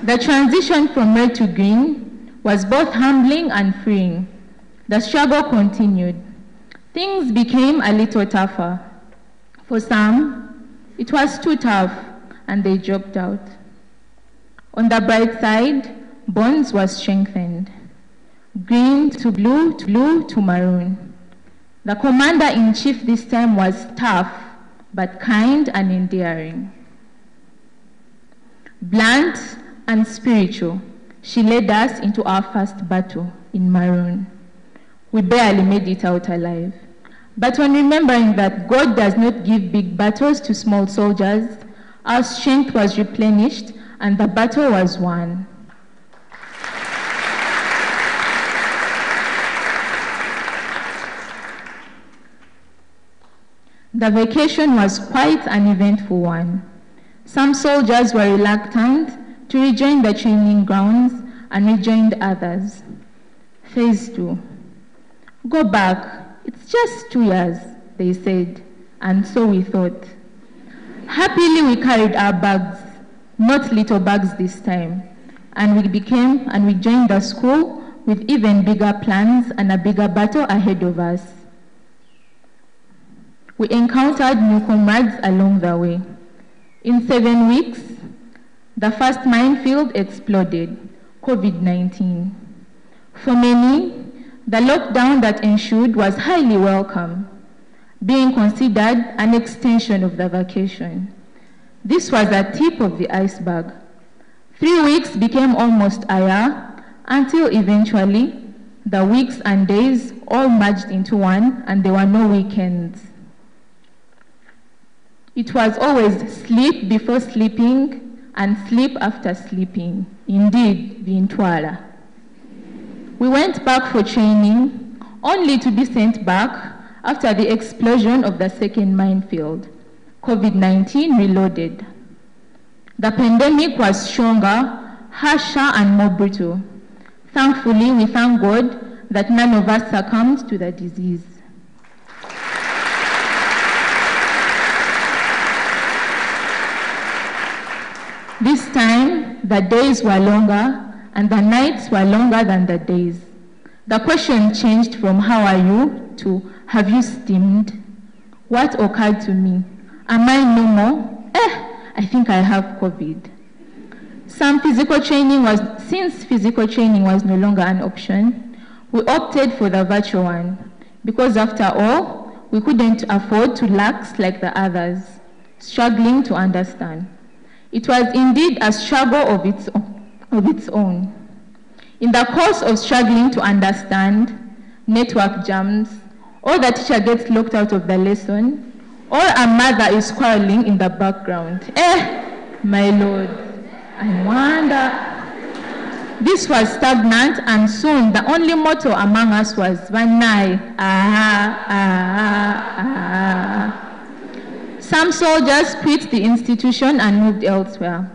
The transition from red to green was both humbling and freeing. The struggle continued. Things became a little tougher. For some, it was too tough and they dropped out. On the bright side, bonds were strengthened. Green to blue to blue to maroon. The commander in chief this time was tough but kind and endearing. Blunt and spiritual, she led us into our first battle in Maroon. We barely made it out alive. But when remembering that God does not give big battles to small soldiers, our strength was replenished and the battle was won. The vacation was quite an eventful one. Some soldiers were reluctant to rejoin the training grounds and rejoined others. Phase two. Go back. It's just two years, they said, and so we thought. Happily, we carried our bags, not little bags this time. And we became, and we joined the school with even bigger plans and a bigger battle ahead of us. We encountered new comrades along the way. In seven weeks, the first minefield exploded COVID 19. For many, the lockdown that ensued was highly welcome, being considered an extension of the vacation. This was a tip of the iceberg. Three weeks became almost a year until eventually the weeks and days all merged into one and there were no weekends. It was always sleep before sleeping and sleep after sleeping. Indeed, Vintwala. We went back for training only to be sent back after the explosion of the second minefield. COVID 19 reloaded. The pandemic was stronger, harsher, and more brutal. Thankfully, we thank God that none of us succumbed to the disease. This time, the days were longer and the nights were longer than the days. The question changed from how are you to have you steamed? What occurred to me? Am I normal? Eh, I think I have COVID. Some physical training was, since physical training was no longer an option, we opted for the virtual one because after all, we couldn't afford to lax like the others, struggling to understand. It was indeed a struggle of its, of its own. In the course of struggling to understand, network jams, or the teacher gets locked out of the lesson, or a mother is quarreling in the background. Eh, my lord, I wonder. This was stagnant, and soon the only motto among us was Vanai, ah, ah, ah. Some soldiers quit the institution and moved elsewhere.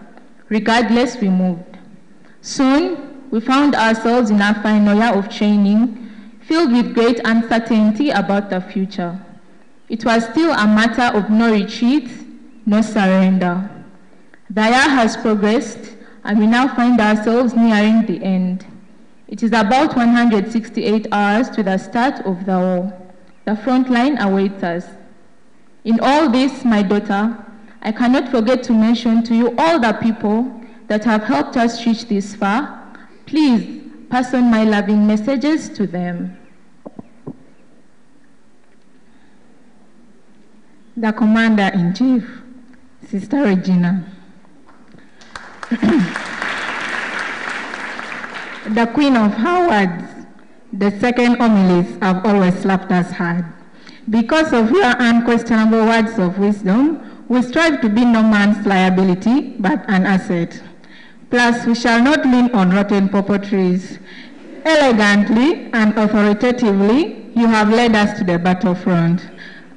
Regardless, we moved. Soon, we found ourselves in our final year of training, filled with great uncertainty about the future. It was still a matter of no retreat, no surrender. The year has progressed, and we now find ourselves nearing the end. It is about 168 hours to the start of the war. The front line awaits us. In all this, my daughter, I cannot forget to mention to you all the people that have helped us reach this far. Please pass on my loving messages to them. The Commander in Chief, Sister Regina. the Queen of Howards, the second homilies have always slapped us hard. Because of your unquestionable words of wisdom, we strive to be no man's liability, but an asset. Plus, we shall not lean on rotten poplar trees. Elegantly and authoritatively, you have led us to the battlefront.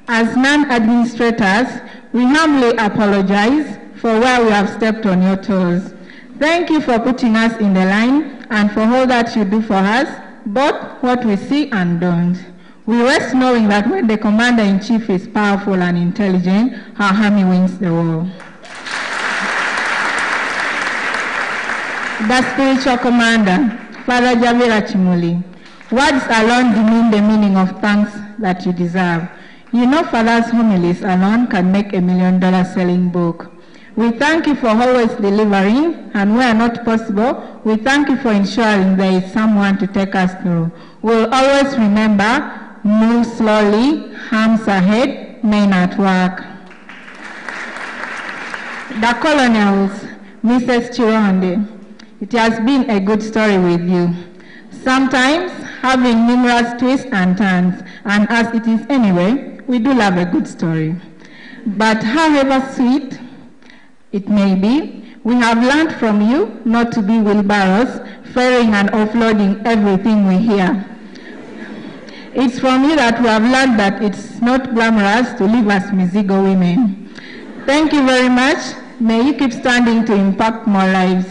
As non-administrators, we humbly apologize for where we have stepped on your toes. Thank you for putting us in the line and for all that you do for us, both what we see and don't. We rest knowing that when the commander-in-chief is powerful and intelligent, our army wins the war. The spiritual commander, Father Gyaviira Kimuli. Words alone demean the meaning of thanks that you deserve. You know Father's homilies alone can make a million dollar selling book. We thank you for always delivering, and where not possible, we thank you for ensuring there is someone to take us through. We'll always remember, move slowly, hands ahead, may not work. The colonels, Mrs. Chironde, it has been a good story with you. Sometimes having numerous twists and turns, and as it is anyway, we do love a good story. But however sweet it may be, we have learned from you not to be wheelbarrows, ferrying and offloading everything we hear. It's from you that we have learned that it's not glamorous to live as Mizigo women. Thank you very much. May you keep standing to impact more lives.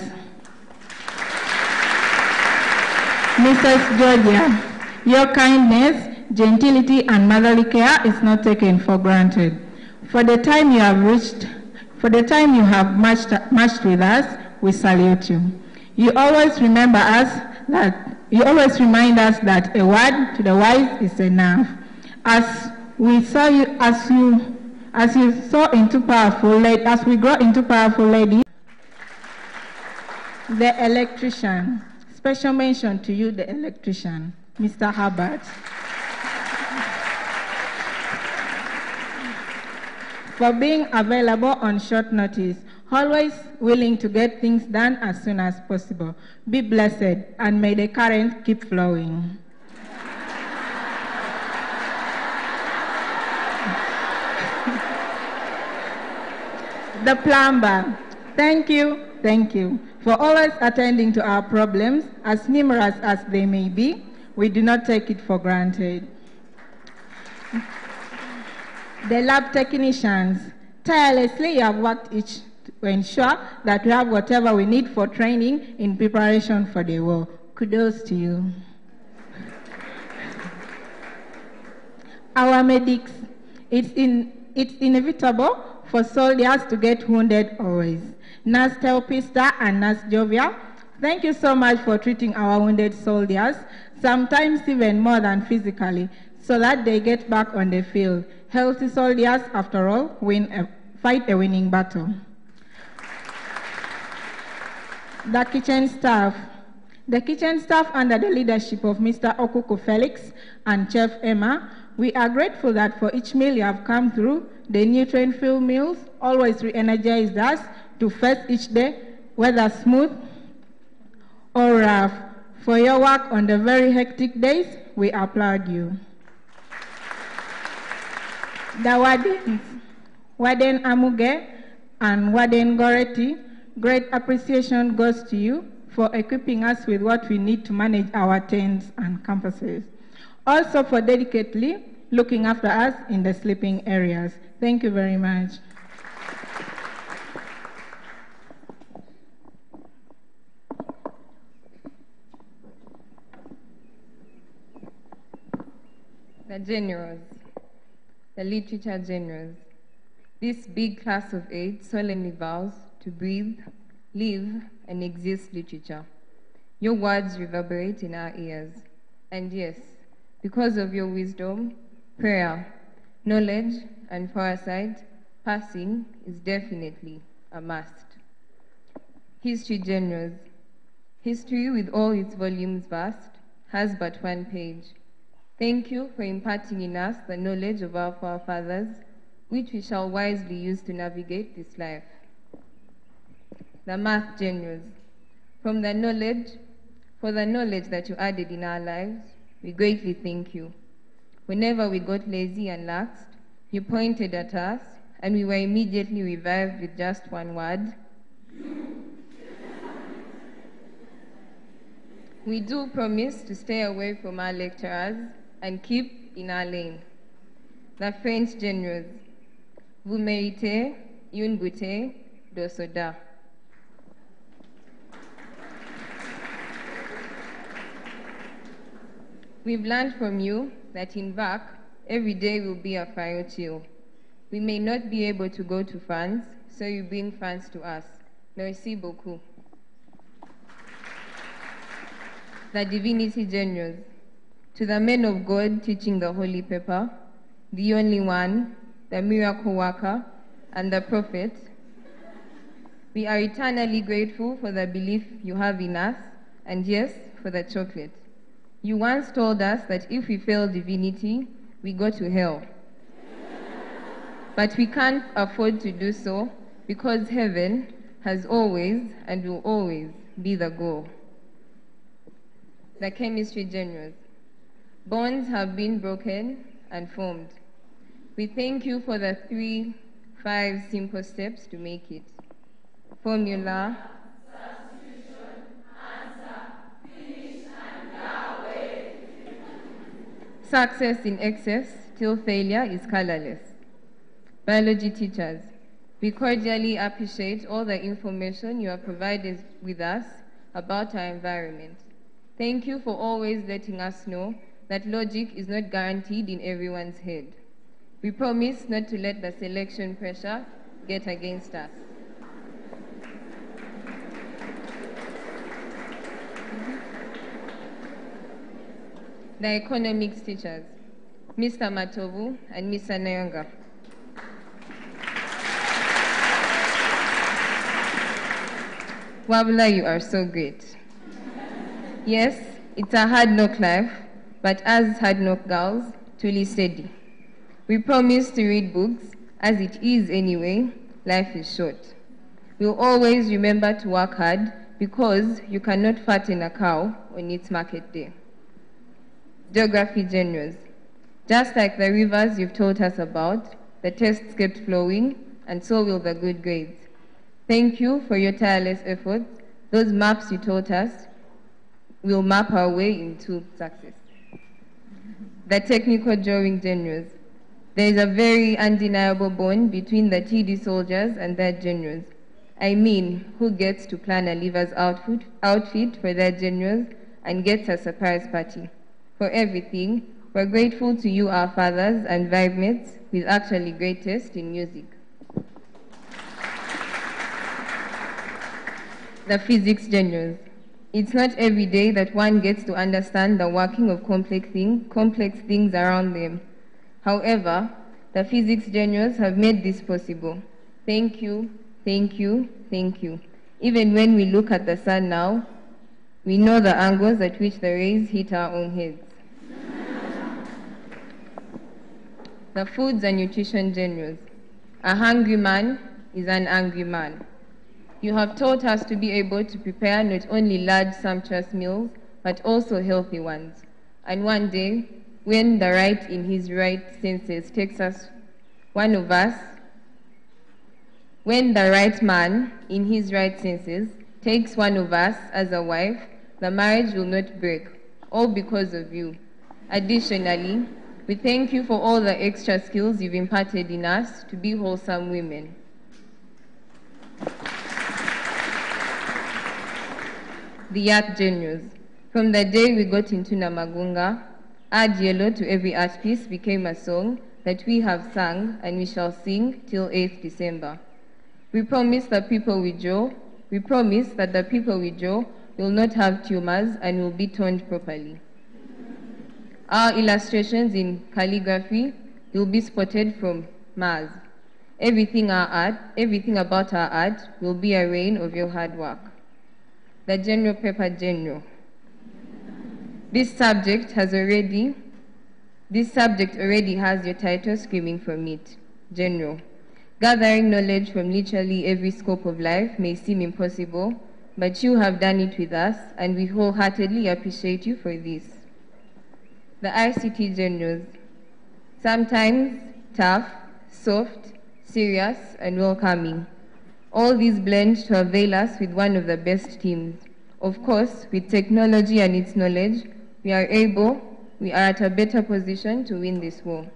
Mrs. Georgia, your kindness, gentility, and motherly care is not taken for granted. For the time you have reached For the time you have marched, marched with us, we salute you. You always remember us that you always remind us that a word to the wise is enough. As we saw you, as you, as you saw into powerful lady, as we grow into powerful lady, the electrician. Special mention to you, the electrician, Mr. Hubbard. For being available on short notice, always willing to get things done as soon as possible. Be blessed, and may the current keep flowing. [LAUGHS] the plumber. Thank you, thank you for always attending to our problems, as numerous as they may be. We do not take it for granted. The lab technicians, tirelessly you have worked each to ensure that we have whatever we need for training in preparation for the war. Kudos to you. Our medics, it's, in, it's inevitable for soldiers to get wounded always. Nurse Telpista and Nurse Jovia, thank you so much for treating our wounded soldiers, sometimes even more than physically, so that they get back on the field. Healthy soldiers, after all, win a, fight a winning battle. The kitchen staff. The kitchen staff, under the leadership of Mr. Okuko Felix and Chef Emma, we are grateful that for each meal you have come through, the nutrient-filled meals always re-energized us to face each day, whether smooth or rough. For your work on the very hectic days, we applaud you. The wardens, Warden Amuge and Warden Goretti, great appreciation goes to you for equipping us with what we need to manage our tents and campuses. Also for dedicatedly looking after us in the sleeping areas. Thank you very much. The generals, the literature generals. This big class of eight solemnly vows to breathe, live, and exist literature. Your words reverberate in our ears. And yes, because of your wisdom, prayer, knowledge, and foresight, passing is definitely a must. History genres. History, with all its volumes vast, has but one page. Thank you for imparting in us the knowledge of our forefathers, which we shall wisely use to navigate this life. The math genres. From the knowledge, for the knowledge that you added in our lives, we greatly thank you. Whenever we got lazy and laxed, you pointed at us, and we were immediately revived with just one word. we do promise to stay away from our lecturers and keep in our lane. The French generals, vous méritez une bouteille de soda. We've learned from you that in VAC, every day will be a fire chill. Oh. We may not be able to go to France, so you bring France to us. Merci beaucoup. The divinity generals, to the men of God teaching the holy paper, the only one, the miracle worker, and the prophet, we are eternally grateful for the belief you have in us, and yes, for the chocolate. You once told us that if we fail divinity, we go to hell. but we can't afford to do so because heaven has always and will always be the goal. The chemistry genres. Bonds have been broken and formed. We thank you for the three, five simple steps to make it. Formula, Success in excess till failure is colorless. Biology teachers, we cordially appreciate all the information you have provided with us about our environment. Thank you for always letting us know that logic is not guaranteed in everyone's head. We promise not to let the selection pressure get against us. The economics teachers, Mr. Matovu and Mr. Nayonga. Wabula, you are so great. Yes, it's a hard knock life, but as hard knock girls, truly steady. We promise to read books, as it is anyway, life is short. We'll always remember to work hard because you cannot fatten a cow on its market day. Geography generals. Just like the rivers you've taught us about, the tests kept flowing, and so will the good grades. Thank you for your tireless efforts. Those maps you taught us will map our way into success. The technical drawing generals. There is a very undeniable bond between the TD soldiers and their generals. I mean, who gets to plan a leaver's outfit, outfit for their generals and gets a surprise party? For everything, we're grateful to you, our fathers and vibe mates, with actually great taste in music. The physics generals. It's not every day that one gets to understand the working of complex, thing, complex things around them. However, the physics generals have made this possible. Thank you, thank you, thank you. Even when we look at the sun now, we know the angles at which the rays hit our own heads. The foods and nutrition generals. A hungry man is an angry man. You have taught us to be able to prepare not only large, sumptuous meals, but also healthy ones. And one day, when the right in his right senses takes us, one of us, when the right man in his right senses takes one of us as a wife, the marriage will not break, all because of you. Additionally, we thank you for all the extra skills you've imparted in us to be wholesome women. The Art Genius. From the day we got into Namagunga, Add Yellow to every art piece became a song that we have sung and we shall sing till 8th December. We promise the people we draw, we promise that the people we draw will not have tumors and will be toned properly. Our illustrations in calligraphy will be spotted from Mars. Everything our art, everything about our art will be a rain of your hard work. The General Paper General. This subject has already, this subject already has your title screaming from it, General. Gathering knowledge from literally every scope of life may seem impossible, but you have done it with us, and we wholeheartedly appreciate you for this. The ICT generals, sometimes tough, soft, serious, and welcoming. All these blend to avail us with one of the best teams. Of course, with technology and its knowledge, we are able, we are at a better position to win this war.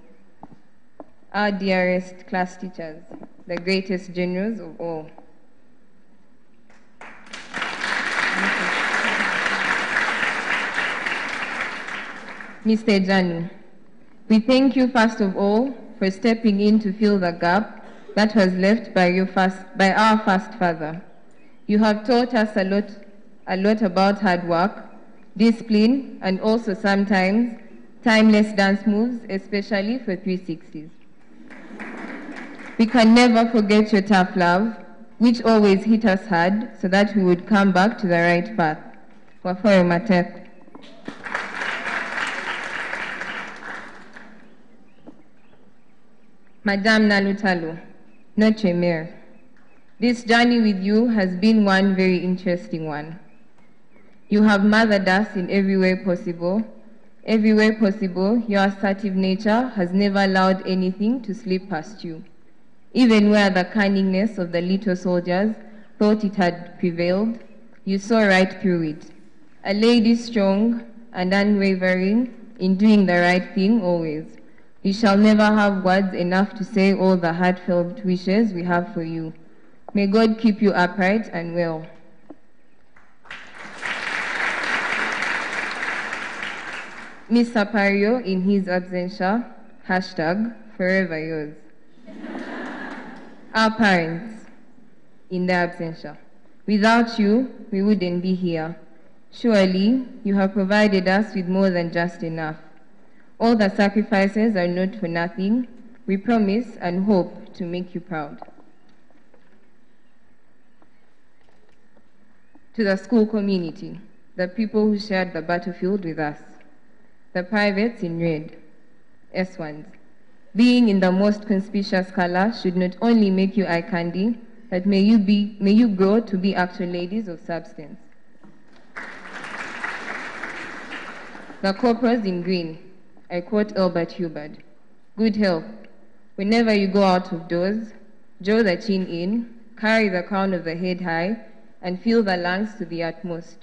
Our dearest class teachers, the greatest generals of all. Mr. Janu, we thank you first of all for stepping in to fill the gap that was left by, your first, by our first father. You have taught us a lot, a lot about hard work, discipline, and also sometimes timeless dance moves, especially for 360s. We can never forget your tough love, which always hit us hard so that we would come back to the right path. Wafari Matek. Madame Nalutalo, Notre Mayor, this journey with you has been one very interesting one. You have mothered us in every way possible. Every way possible, your assertive nature has never allowed anything to slip past you. Even where the cunningness of the little soldiers thought it had prevailed, you saw right through it. A lady strong and unwavering in doing the right thing always. We shall never have words enough to say all the heartfelt wishes we have for you. May God keep you upright and well. Mr. Pario, in his absentia, hashtag forever yours. our parents, in their absentia. Without you, we wouldn't be here. Surely, you have provided us with more than just enough. All the sacrifices are not for nothing. We promise and hope to make you proud. To the school community, the people who shared the battlefield with us, the privates in red, S1s. Being in the most conspicuous color should not only make you eye candy, but may you, be, may you grow to be actual ladies of substance. The corporals in green, I quote Elbert Hubbard, good health. Whenever you go out of doors, draw the chin in, carry the crown of the head high, and fill the lungs to the utmost.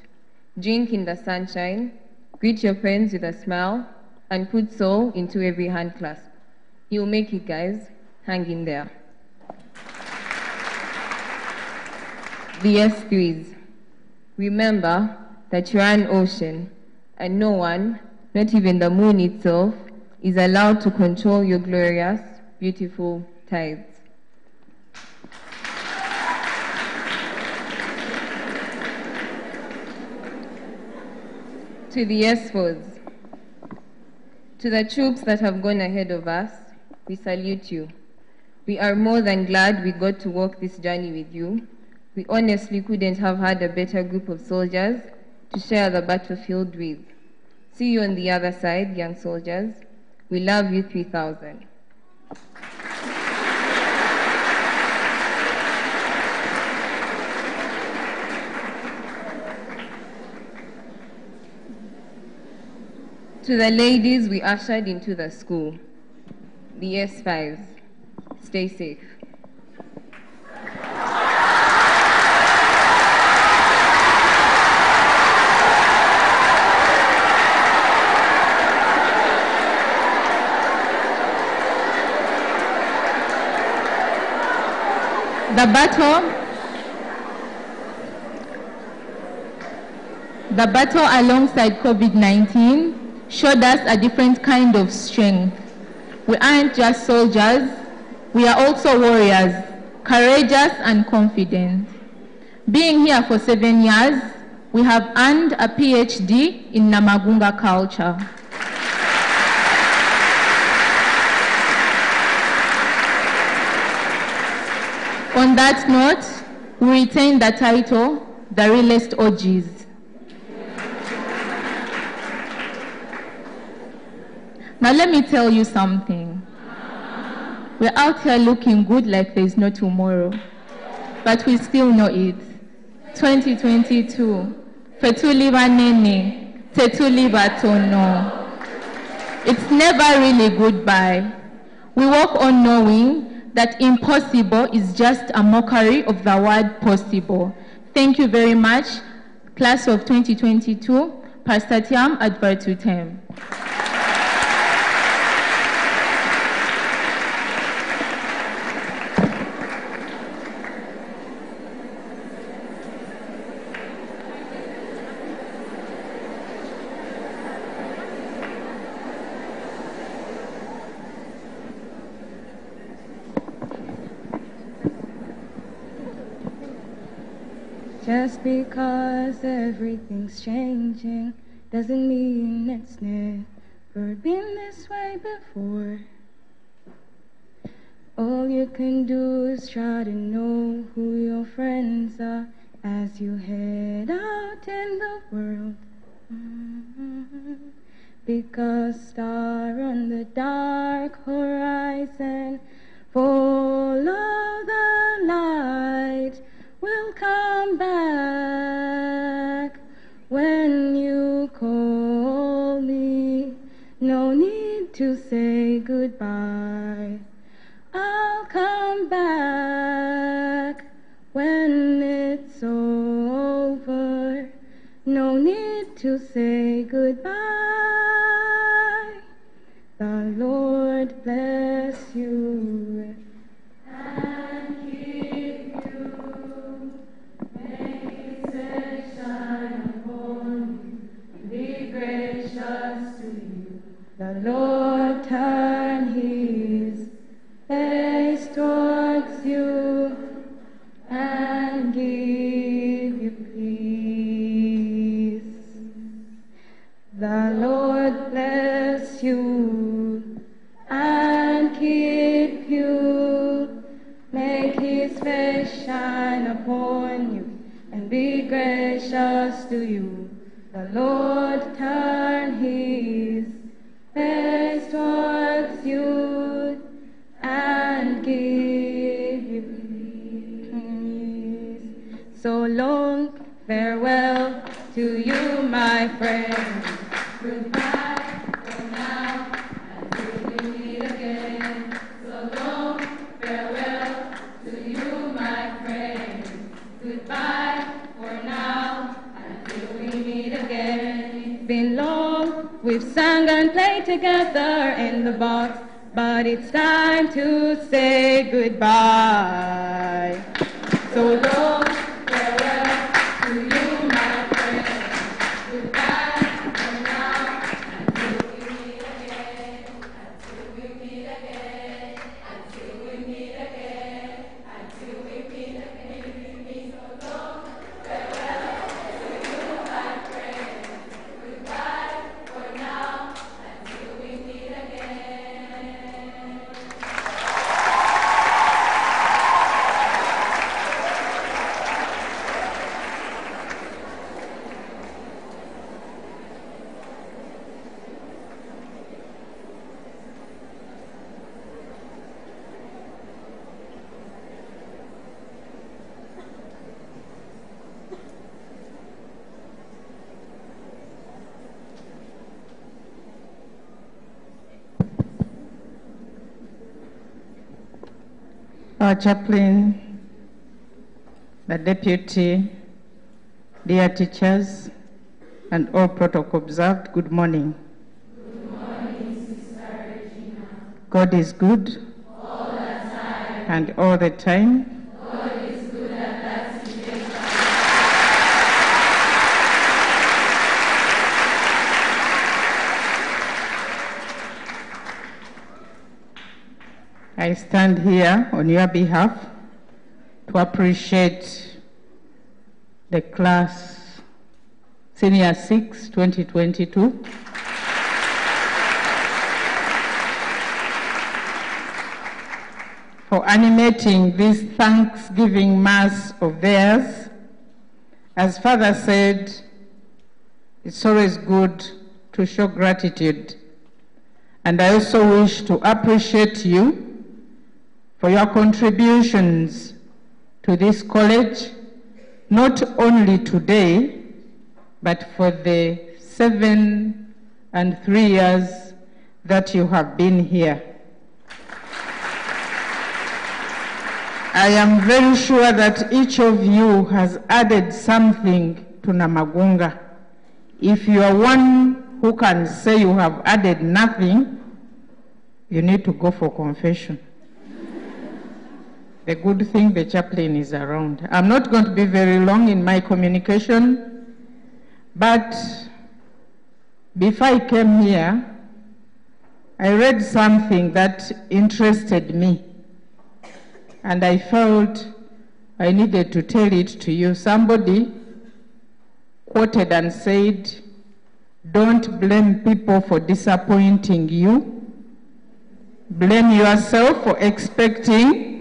Drink in the sunshine, greet your friends with a smile, and put soul into every hand clasp. You'll make it, guys. Hang in there. The S3s. Remember that you are an ocean, and no one, not even the moon itself, is allowed to control your glorious, beautiful tides. To the S4s, to the troops that have gone ahead of us, we salute you. We are more than glad we got to walk this journey with you. We honestly couldn't have had a better group of soldiers to share the battlefield with. See you on the other side, young soldiers. We love you 3000. To the ladies we ushered into the school, the S5s, stay safe. The battle, the battle alongside COVID-19 showed us a different kind of strength. We aren't just soldiers, we are also warriors, courageous and confident. Being here for seven years, we have earned a PhD in Namagunga culture. On that note, we retain the title, The Realest OGs. Now let me tell you something. We're out here looking good like there's no tomorrow, but we still know it. 2022, fetuliva nene, tetuliva tono. It's never really goodbye. We walk on knowing that impossible is just a mockery of the word possible. Thank you very much, class of 2022, Pastor Tiam Advertutem. Because everything's changing doesn't mean it's never been this way before. All you can do is try to know who your friends are as you head out in the world. Mm-hmm. Because star on the dark horizon, follow the light will come back when you call me. No need to say goodbye. I'll come back when it's over. No need to say goodbye. The Lord bless you. The Lord turn his face towards you and give you peace. The Lord bless you and keep you. Make his face shine upon you and be gracious to you. The Lord turn his face towards you and give you peace. So long, farewell to you, my friend. Goodbye been long, we've sung and played together in the box, but it's time to say goodbye. So long, farewell to you, my friend. Goodbye for now, until we meet again. Until we meet again. Until we meet again. Until we meet again. So long, farewell to you, my friend. Goodbye for now, until we meet again. Our chaplain, the deputy, dear teachers, and all protocol observed, good morning. Good morning, Sister Regina. God is good and all the time. I stand here on your behalf to appreciate the class Senior 6 2022 for animating this Thanksgiving Mass of theirs. As Father said, it's always good to show gratitude. And I also wish to appreciate you for your contributions to this college, not only today, but for the seven and three years that you have been here. I am very sure that each of you has added something to Namagunga. If you are one who can say you have added nothing, you need to go for confession. The good thing the chaplain is around. I'm not going to be very long in my communication, but before I came here, I read something that interested me, and I felt I needed to tell it to you. Somebody quoted and said, Don't blame people for disappointing you. Blame yourself for expecting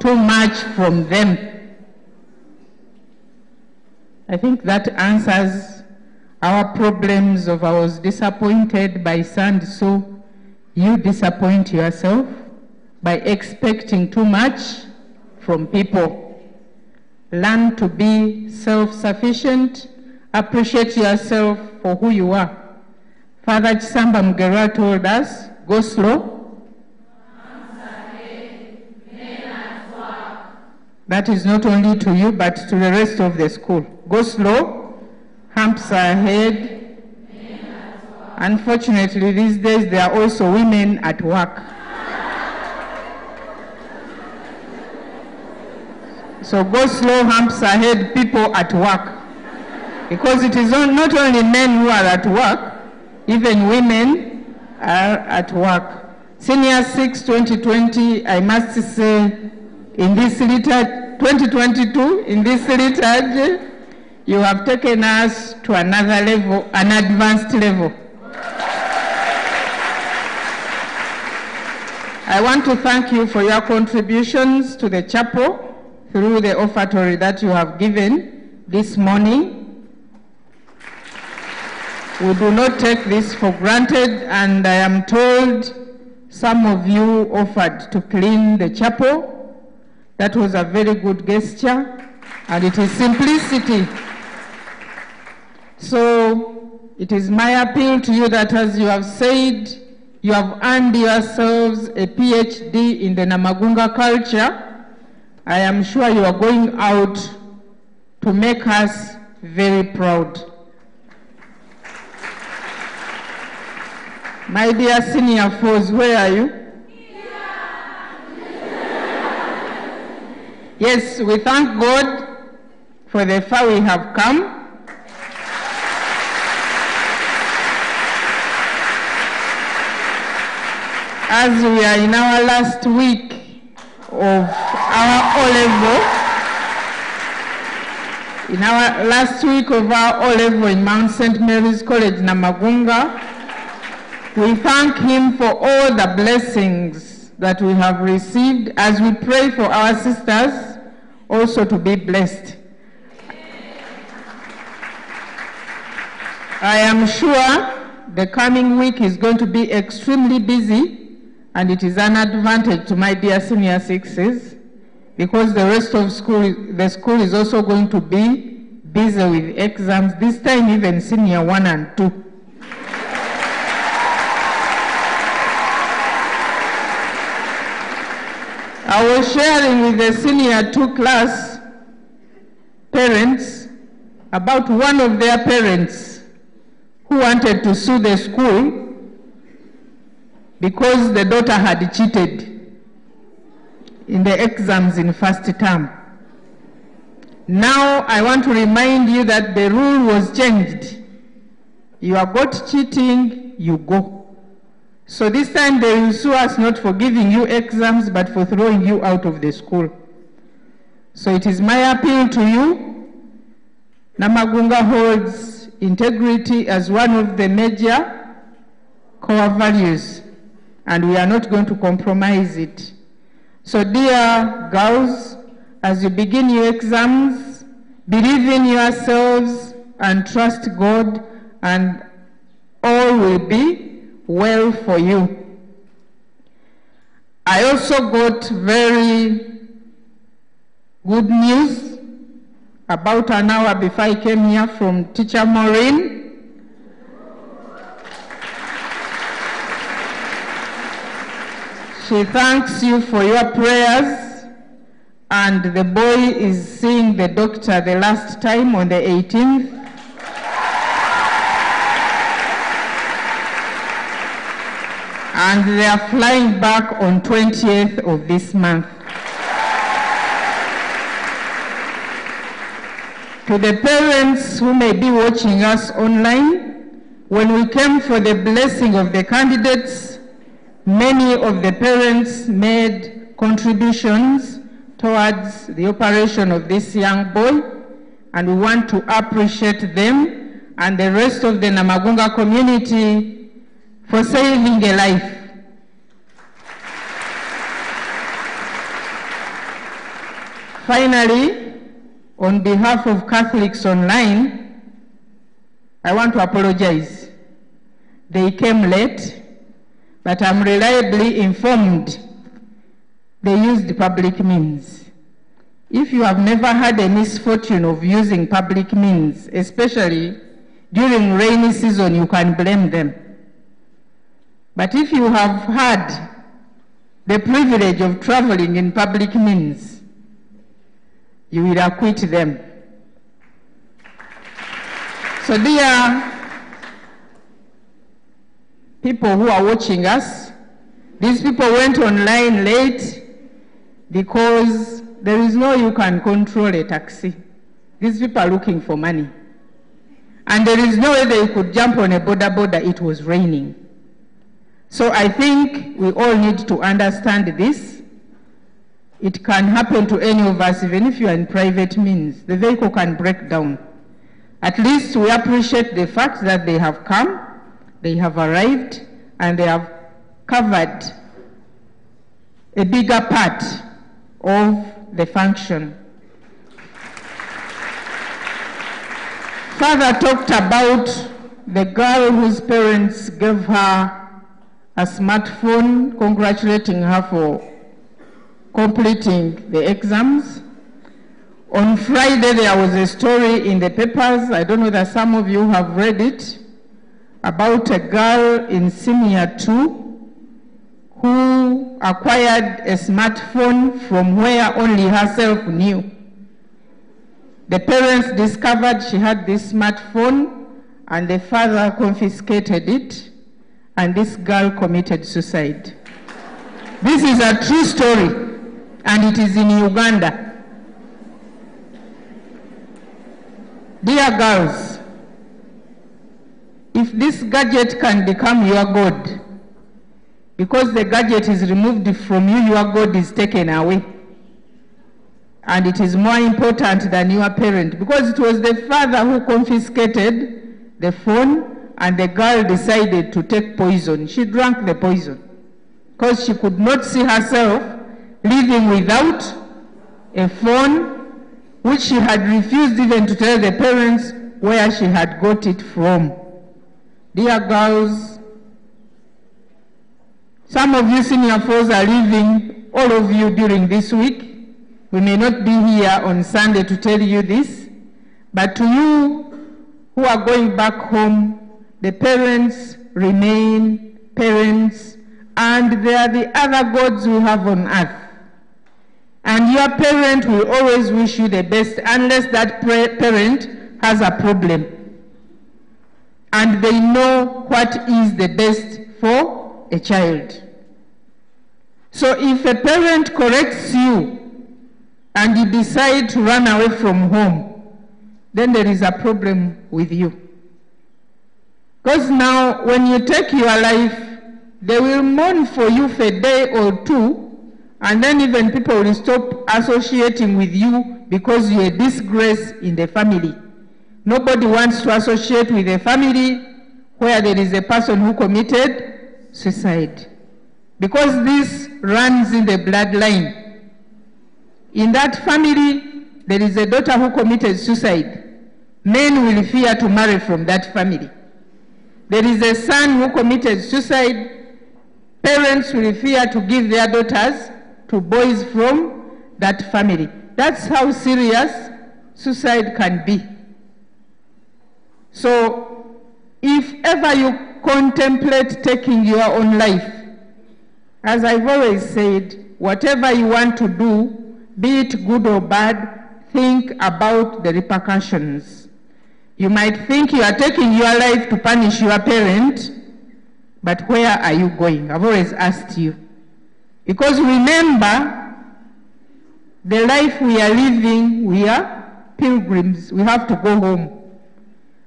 too much from them. I think that answers our problems of I was disappointed by sand, so you disappoint yourself by expecting too much from people. Learn to be self-sufficient, appreciate yourself for who you are. Father Chisamba Mugera told us, go slow, That is not only to you, but to the rest of the school. Go slow, humps ahead. Unfortunately, these days there are also women at work. So go slow, humps ahead, people at work. Because it is not only men who are at work, even women are at work. Senior 6 2020, I must say, in this liturgy, 2022, in this liturgy, you have taken us to another level, an advanced level. I want to thank you for your contributions to the chapel through the offertory that you have given this morning. We do not take this for granted, and I am told some of you offered to clean the chapel. That was a very good gesture, and it is simplicity. So it is my appeal to you that as you have said, you have earned yourselves a PhD in the Namagunga culture. I am sure you are going out to make us very proud. My dear senior fours, where are you? Yes, we thank God for the far we have come. As we are in our last week of our O level, in our last week of our O level in Mount St. Mary's College, Namagunga, we thank Him for all the blessings that we have received as we pray for our sisters also to be blessed. I am sure the coming week is going to be extremely busy, and it is an advantage to my dear senior sixes because the rest of school, the school is also going to be busy with exams, this time even senior one and two. I was sharing with the senior two class parents about one of their parents who wanted to sue the school because the daughter had cheated in the exams in first term. Now I want to remind you that the rule was changed. You are caught cheating, you go. So this time they will sue us not for giving you exams, but for throwing you out of the school. So it is my appeal to you. Namagunga holds integrity as one of the major core values, and we are not going to compromise it. So dear girls, as you begin your exams, believe in yourselves and trust God, and all will be well for you. I also got very good news about an hour before I came here from teacher Maureen. She thanks you for your prayers and the boy is seeing the doctor the last time on the 18th and they are flying back on 20th of this month. To the parents who may be watching us online, when we came for the blessing of the candidates, many of the parents made contributions towards the operation of this young boy, and we want to appreciate them and the rest of the Namagunga community for saving a life. Finally, on behalf of Catholics Online, I want to apologize. They came late, but I'm reliably informed they used public means. If you have never had a misfortune of using public means, especially during rainy season, you can blame them. But if you have had the privilege of traveling in public means, you will acquit them. So dear people who are watching us, these people went online late because there is no you can control a taxi. These people are looking for money. And there is no way they could jump on a border border, it was raining. So I think we all need to understand this. It can happen to any of us, even if you are in private means. The vehicle can break down. At least we appreciate the fact that they have come, they have arrived, and they have covered a bigger part of the function. Father talked about the girl whose parents gave her a smartphone, congratulating her for completing the exams. On Friday, there was a story in the papers, I don't know that some of you have read it, about a girl in senior two who acquired a smartphone from where only herself knew. The parents discovered she had this smartphone and the father confiscated it and this girl committed suicide. This is a true story and it is in Uganda. Dear girls, if this gadget can become your God, because the gadget is removed from you, your God is taken away. And it is more important than your parent, because it was the father who confiscated the phone, and the girl decided to take poison. She drank the poison because she could not see herself living without a phone, which she had refused even to tell the parents where she had got it from. Dear girls, some of you senior fours are leaving, all of you during this week. We may not be here on Sunday to tell you this, but to you who are going back home, the parents remain parents, and they are the other gods we have on earth. And your parent will always wish you the best unless that parent has a problem. And they know what is the best for a child. So if a parent corrects you and you decide to run away from home, then there is a problem with you. Because now, when you take your life, they will mourn for you for a day or two, and then even people will stop associating with you because you're a disgrace in the family. Nobody wants to associate with a family where there is a person who committed suicide. Because this runs in the bloodline. In that family, there is a daughter who committed suicide. Men will fear to marry from that family. There is a son who committed suicide. Parents will fear to give their daughters to boys from that family. That's how serious suicide can be. So, if ever you contemplate taking your own life, as I've always said, whatever you want to do, be it good or bad, think about the repercussions. You might think you are taking your life to punish your parent, but where are you going? I've always asked you. Because remember, the life we are living, we are pilgrims. We have to go home.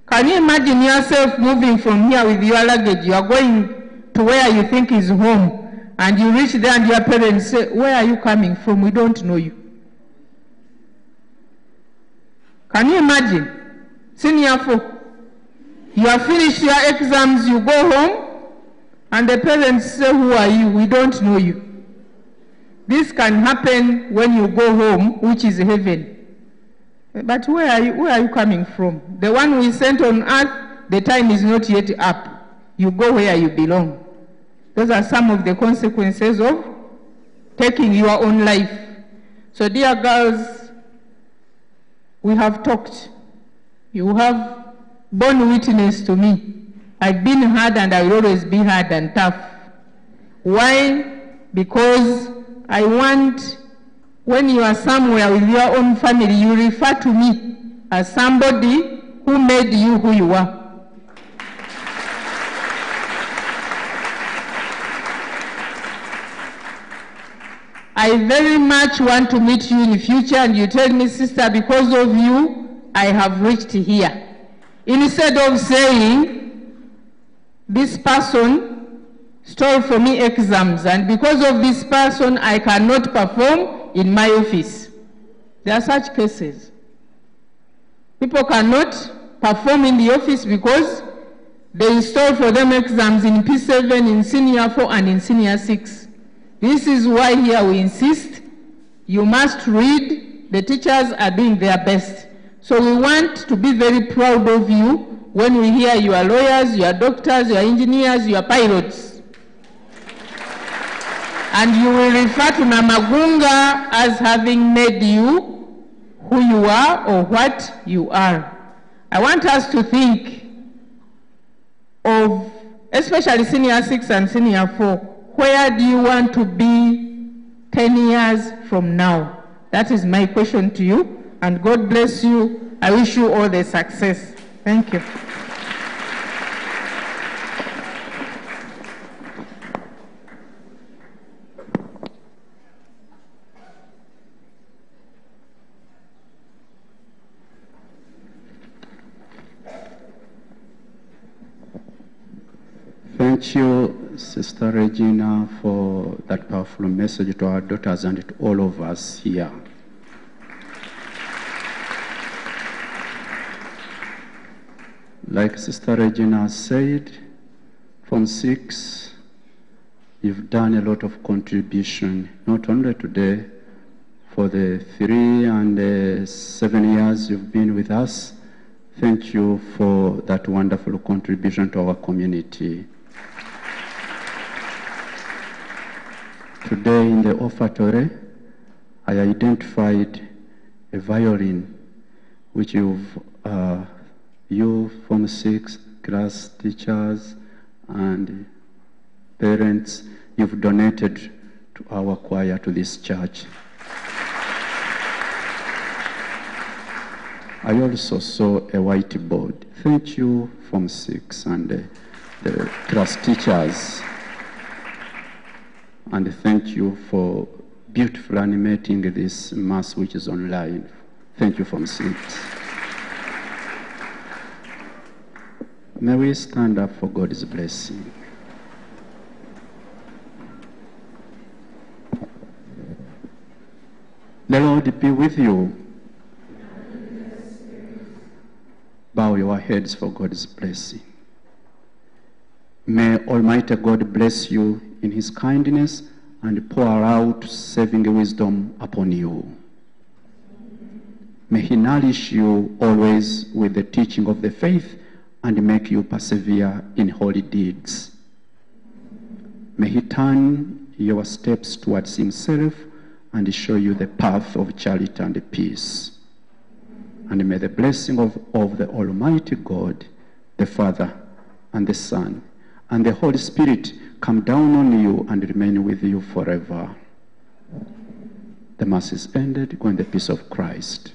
Can you imagine yourself moving from here with your luggage? You are going to where you think is home, and you reach there and your parents say, Where are you coming from? We don't know you. Can you imagine? Senior four. You have finished your exams, you go home, and the parents say, Who are you? We don't know you. This can happen when you go home, which is heaven. But where are you, where are you coming from? The one we sent on earth, the time is not yet up. You go where you belong. Those are some of the consequences of taking your own life. So, dear girls, we have talked. You have borne witness to me. I've been hard and I will always be hard and tough. Why? Because I want, when you are somewhere with your own family, you refer to me as somebody who made you who you are. I very much want to meet you in the future and you tell me, sister, because of you, I have reached here. Instead of saying, this person stole for me exams and because of this person, I cannot perform in my office. There are such cases. People cannot perform in the office because they stole for them exams in P7, in senior 4, and in senior 6. This is why here we insist you must read. The teachers are doing their best. So we want to be very proud of you when we hear you are lawyers, you are doctors, you are engineers, you are pilots. And you will refer to Namagunga as having made you who you are or what you are. I want us to think of, especially senior six and senior four, where do you want to be 10 years from now? That is my question to you, and God bless you. I wish you all the success. Thank you. Thank you, Sister Regina, for that powerful message to our daughters and to all of us here. Like Sister Regina said, from six, you've done a lot of contribution, not only today, for the three and uh, seven years you've been with us. Thank you for that wonderful contribution to our community. Today in the offertory, I identified a violin which you've, uh, you from six class teachers and parents, you've donated to our choir to this church. I also saw a whiteboard. Thank you from six and uh, the class teachers. And thank you for beautifully animating this mass which is online. Thank you from six. May we stand up for God's blessing. The Lord be with you. Bow your heads for God's blessing. May Almighty God bless you in His kindness and pour out saving wisdom upon you. May He nourish you always with the teaching of the faith and make you persevere in holy deeds. May He turn your steps towards Himself and show you the path of charity and peace. And may the blessing of, of the Almighty God, the Father, and the Son, and the Holy Spirit come down on you and remain with you forever. The Mass is ended. Go in the peace of Christ.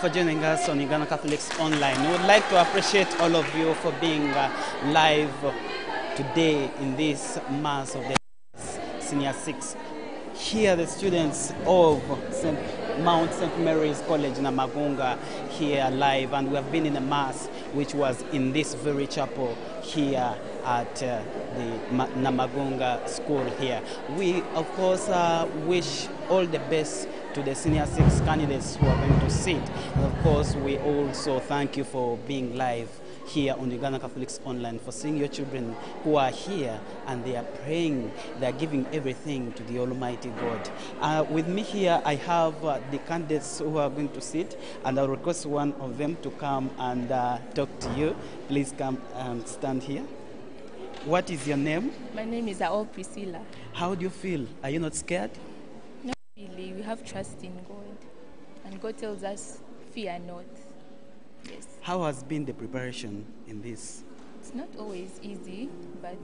For joining us on Uganda Catholics Online. We would like to appreciate all of you for being uh, live today in this Mass of the Senior Six. Here, the students of St. Mount St. Mary's College in Namagunga here live, and we have been in a Mass which was in this very chapel here at uh, the Ma- Namagunga School here. We, of course, uh, wish all the best to the senior six candidates who are going to sit. And of course, we also thank you for being live here on Uganda Catholics Online, for seeing your children who are here and they are praying, they are giving everything to the Almighty God. Uh, with me here, I have uh, the candidates who are going to sit, and I'll request one of them to come and uh, talk to you. Please come and stand here. What is your name? My name is Ao Priscilla. How do you feel? Are you not scared? Not really. We have trust in God. And God tells us, fear not. Yes. How has been the preparation in this? It's not always easy, but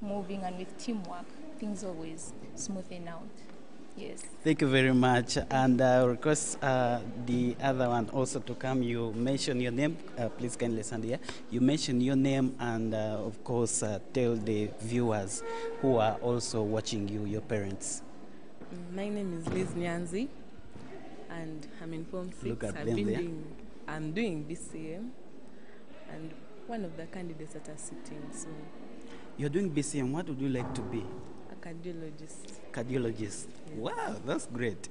moving and with teamwork, things always smoothen out. Yes. Thank you very much. And uh, request uh, the other one also to come. You mention your name. Uh, please kindly stand here. You mention your name and, uh, of course, uh, tell the viewers who are also watching you, your parents. My name is Liz Nyanzi, and I'm in Form 6. Look at I've them been there. doing, I'm doing BCM, and one of the candidates that are sitting, so You're doing BCM. What would you like to be? a cardiologist. Cardiologist. Wow, that's great.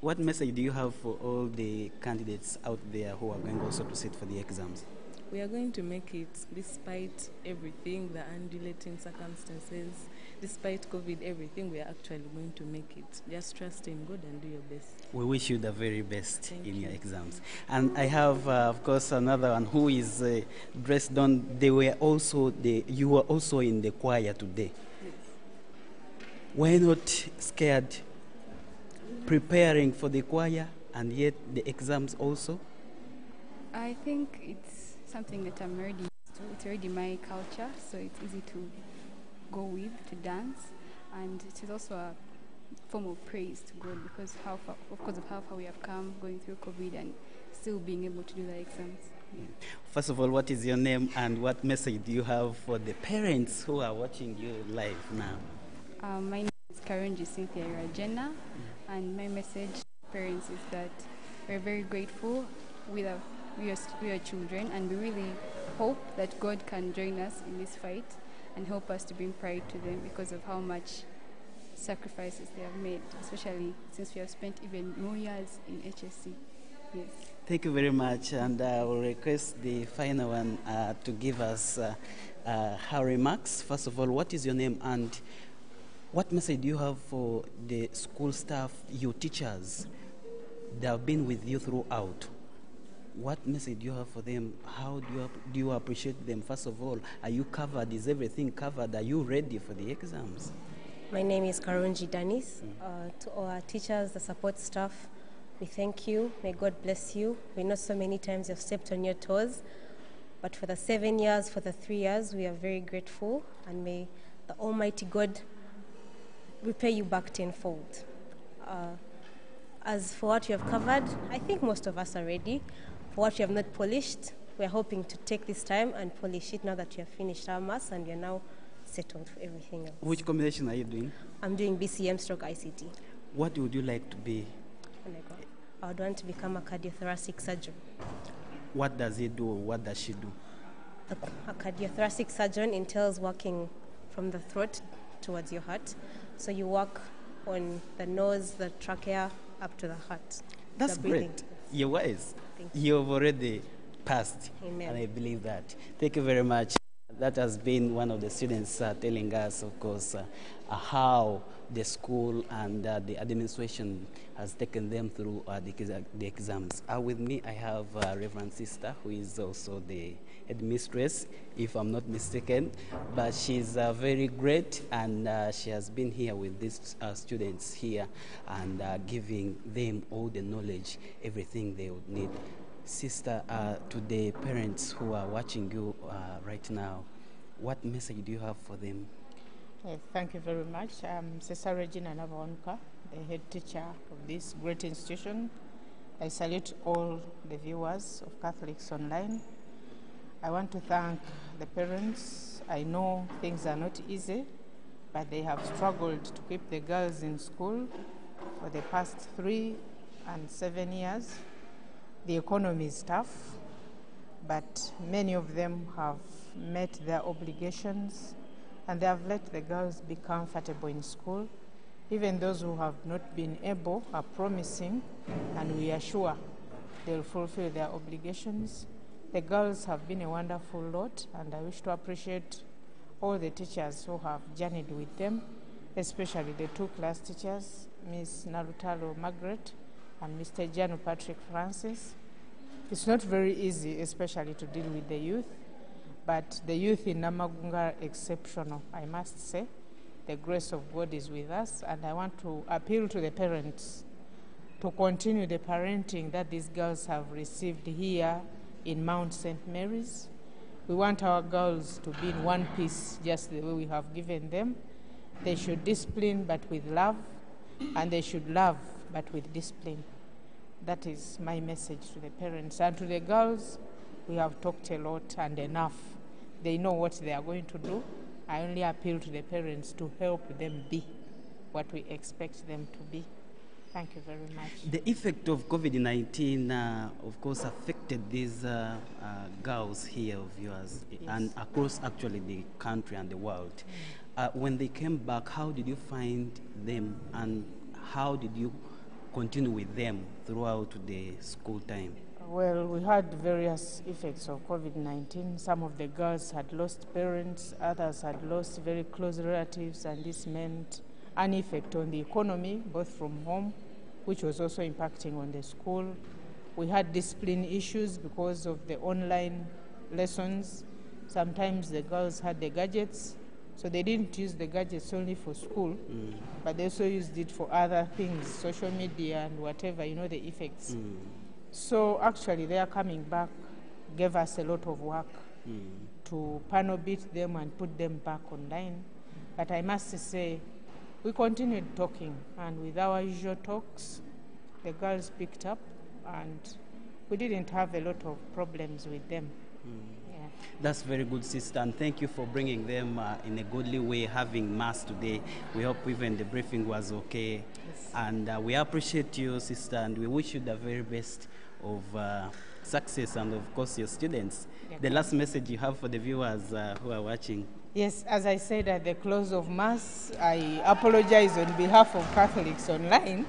What message do you have for all the candidates out there who are going also to sit for the exams? We are going to make it despite everything, the undulating circumstances, despite COVID, everything, we are actually going to make it. Just trust in God and do your best. We wish you the very best Thank in your exams. And I have, uh, of course, another one who is uh, dressed on. They were also the. You were also in the choir today. Were you not scared preparing for the choir and yet the exams also? I think it's something that I'm already used to. It's already my culture, so it's easy to go with to dance, and it is also a form of praise to God because how far, of course, of how far we have come going through COVID and still being able to do the exams. Yeah. First of all, what is your name and what message do you have for the parents who are watching you live now? Um, my name is Karunji Cynthia Rajena, and my message to parents is that we're very grateful with our, we, are, we are children, and we really hope that God can join us in this fight and help us to bring pride to them because of how much sacrifices they have made, especially since we have spent even more years in HSC. Yes. Thank you very much, and I will request the final one uh, to give us uh, uh, her remarks. First of all, what is your name and what message do you have for the school staff, your teachers? They have been with you throughout. What message do you have for them? How do you, do you appreciate them? First of all, are you covered? Is everything covered? Are you ready for the exams? My name is Karunji Danis. Uh, to all our teachers, the support staff, we thank you. May God bless you. We know so many times you've stepped on your toes, but for the seven years, for the three years, we are very grateful, and may the Almighty God repay you back tenfold. Uh, as for what you have covered, I think most of us are ready. What you have not polished, we're hoping to take this time and polish it now that you have finished our mass and we're now settled for everything else. Which combination are you doing? I'm doing BCM stroke ICT. What would you like to be? Oh my God. I would want to become a cardiothoracic surgeon. What does he do? What does she do? A, a cardiothoracic surgeon entails working from the throat towards your heart. So you work on the nose, the trachea, up to the heart. That's the breathing. great. You're wise. You've already passed. Amen. And I believe that. Thank you very much. That has been one of the students uh, telling us, of course, uh, uh, how the school and uh, the administration has taken them through uh, the, the exams. Uh, with me, I have uh, Reverend Sister, who is also the headmistress, if I'm not mistaken. But she's uh, very great, and uh, she has been here with these uh, students here and uh, giving them all the knowledge, everything they would need. Sister, uh, to the parents who are watching you uh, right now, what message do you have for them? Thank you very much. I'm Sister Regina Navaonka, the head teacher of this great institution. I salute all the viewers of Catholics Online. I want to thank the parents. I know things are not easy, but they have struggled to keep the girls in school for the past three and seven years. The economy is tough, but many of them have met their obligations and they have let the girls be comfortable in school. Even those who have not been able are promising, and we are sure they'll fulfill their obligations. The girls have been a wonderful lot, and I wish to appreciate all the teachers who have journeyed with them, especially the two class teachers, Miss Nalutalo Margaret and Mr. Janu Patrick Francis. It's not very easy, especially to deal with the youth, but the youth in Namagunga are exceptional, I must say. The grace of God is with us, and I want to appeal to the parents to continue the parenting that these girls have received here in Mount St. Mary's. We want our girls to be in one piece, just the way we have given them. They should discipline, but with love, and they should love, but with discipline. That is my message to the parents. And to the girls, we have talked a lot and enough. They know what they are going to do. I only appeal to the parents to help them be what we expect them to be. Thank you very much. The effect of COVID 19, uh, of course, affected these uh, uh, girls here of yours and across actually the country and the world. Uh, when they came back, how did you find them and how did you continue with them throughout the school time? Well, we had various effects of COVID 19. Some of the girls had lost parents, others had lost very close relatives, and this meant an effect on the economy, both from home, which was also impacting on the school. We had discipline issues because of the online lessons. Sometimes the girls had the gadgets, so they didn't use the gadgets only for school, Mm. but they also used it for other things, social media and whatever, you know, the effects. Mm. So actually, their coming back gave us a lot of work Mm. to panel beat them and put them back online. But I must say, we continued talking, and with our usual talks, the girls picked up, and we didn't have a lot of problems with them. Yeah. That's very good, sister, and thank you for bringing them uh, in a godly way, having mass today. We hope even the briefing was okay, and uh, we appreciate you, sister, and we wish you the very best of uh, success and, of course, your students. Yeah. The last message you have for the viewers uh, who are watching. Yes, as I said at the close of Mass, I apologize on behalf of Catholics online.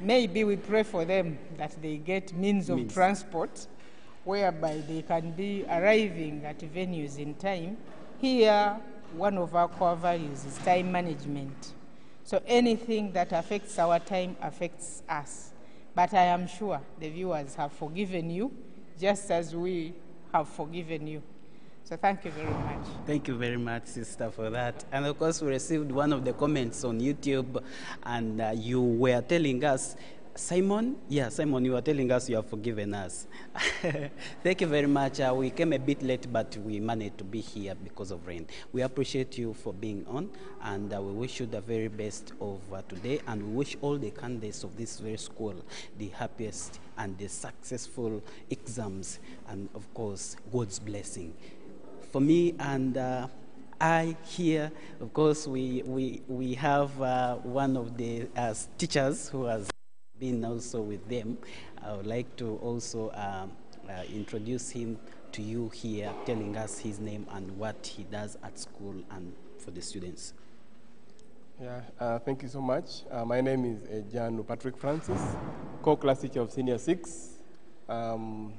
Maybe we pray for them that they get means of Means. transport whereby they can be arriving at venues in time. Here, one of our core values is time management. So anything that affects our time affects us. But I am sure the viewers have forgiven you just as we have forgiven you. So thank you very much. Thank you very much, sister, for that. And of course, we received one of the comments on YouTube, and uh, you were telling us, Simon, yeah, Simon, you were telling us you have forgiven us. [LAUGHS] Thank you very much. Uh, we came a bit late, but we managed to be here because of rain. We appreciate you for being on, and uh, we wish you the very best of uh, today, and we wish all the candidates of this very school the happiest and the successful exams, and of course, God's blessing for me and uh, I here, of course, we, we, we have uh, one of the uh, teachers who has been also with them. I would like to also um, uh, introduce him to you here, telling us his name and what he does at school and for the students. Yeah, uh, thank you so much. Uh, my name is uh, John Patrick Francis, co-class teacher of Senior 6. Um,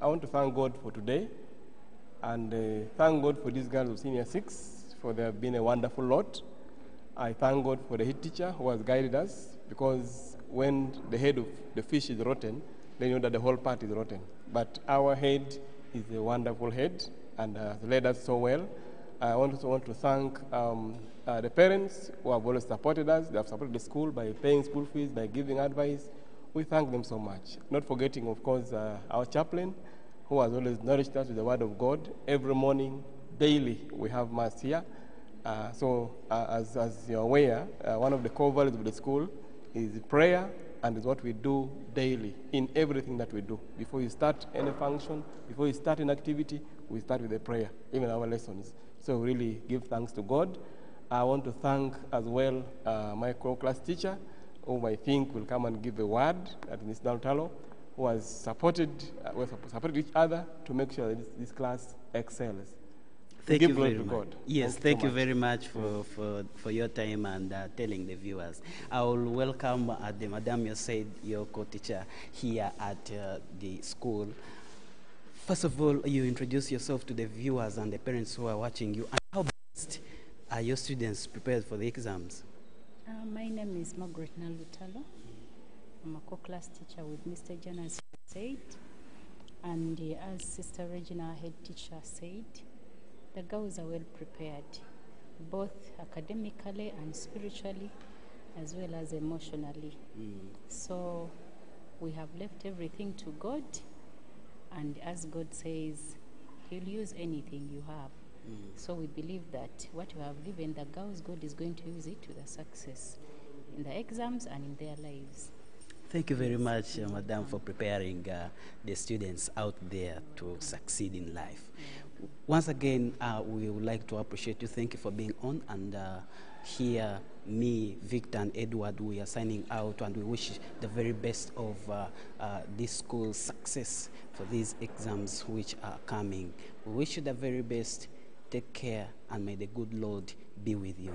I want to thank God for today and uh, thank God for these girls of Senior 6 for they have been a wonderful lot. I thank God for the head teacher who has guided us because when the head of the fish is rotten, then you know that the whole part is rotten. But our head is a wonderful head and has led us so well. I also want to thank um, uh, the parents who have always supported us. They have supported the school by paying school fees, by giving advice. We thank them so much. Not forgetting, of course, uh, our chaplain who has always nourished us with the Word of God. Every morning, daily, we have Mass here. Uh, so, uh, as, as you're aware, uh, one of the core values of the school is prayer and it's what we do daily in everything that we do. Before you start any function, before you start an activity, we start with a prayer, even our lessons. So really give thanks to God. I want to thank as well uh, my co-class teacher, whom I think will come and give a word, at Ms. Nalutalo, who has supported, uh, we have supported each other to make sure that this, this class excels. Thank give you glory very to much. God. Yes, Thank thank, you you, much. very much for, for, for your time and uh, telling the viewers. I will welcome uh, the Madam you said, your co-teacher here at uh, the school. First of all, you introduce yourself to the viewers and the parents who are watching you. And how best are your students prepared for the exams? Uh, my name is Margaret Nalutalo. I'm a co-class teacher with Mr. Jan as said. And uh, as Sister Regina, head teacher, said, the girls are well prepared, both academically and spiritually, as well as emotionally. So we have left everything to God, and as God says, He'll use anything you have. So we believe that what you have given the girls, God is going to use it to the success in the exams and in their lives. Thank you very much, uh, Madam, for preparing uh, the students out there to succeed in life. Once again, uh, we would like to appreciate you. Thank you for being on. And uh, here, me, Victor, and Edward, we are signing out and we wish the very best of uh, uh, this school's success for these exams which are coming. We wish you the very best. Take care, and may the good Lord be with you.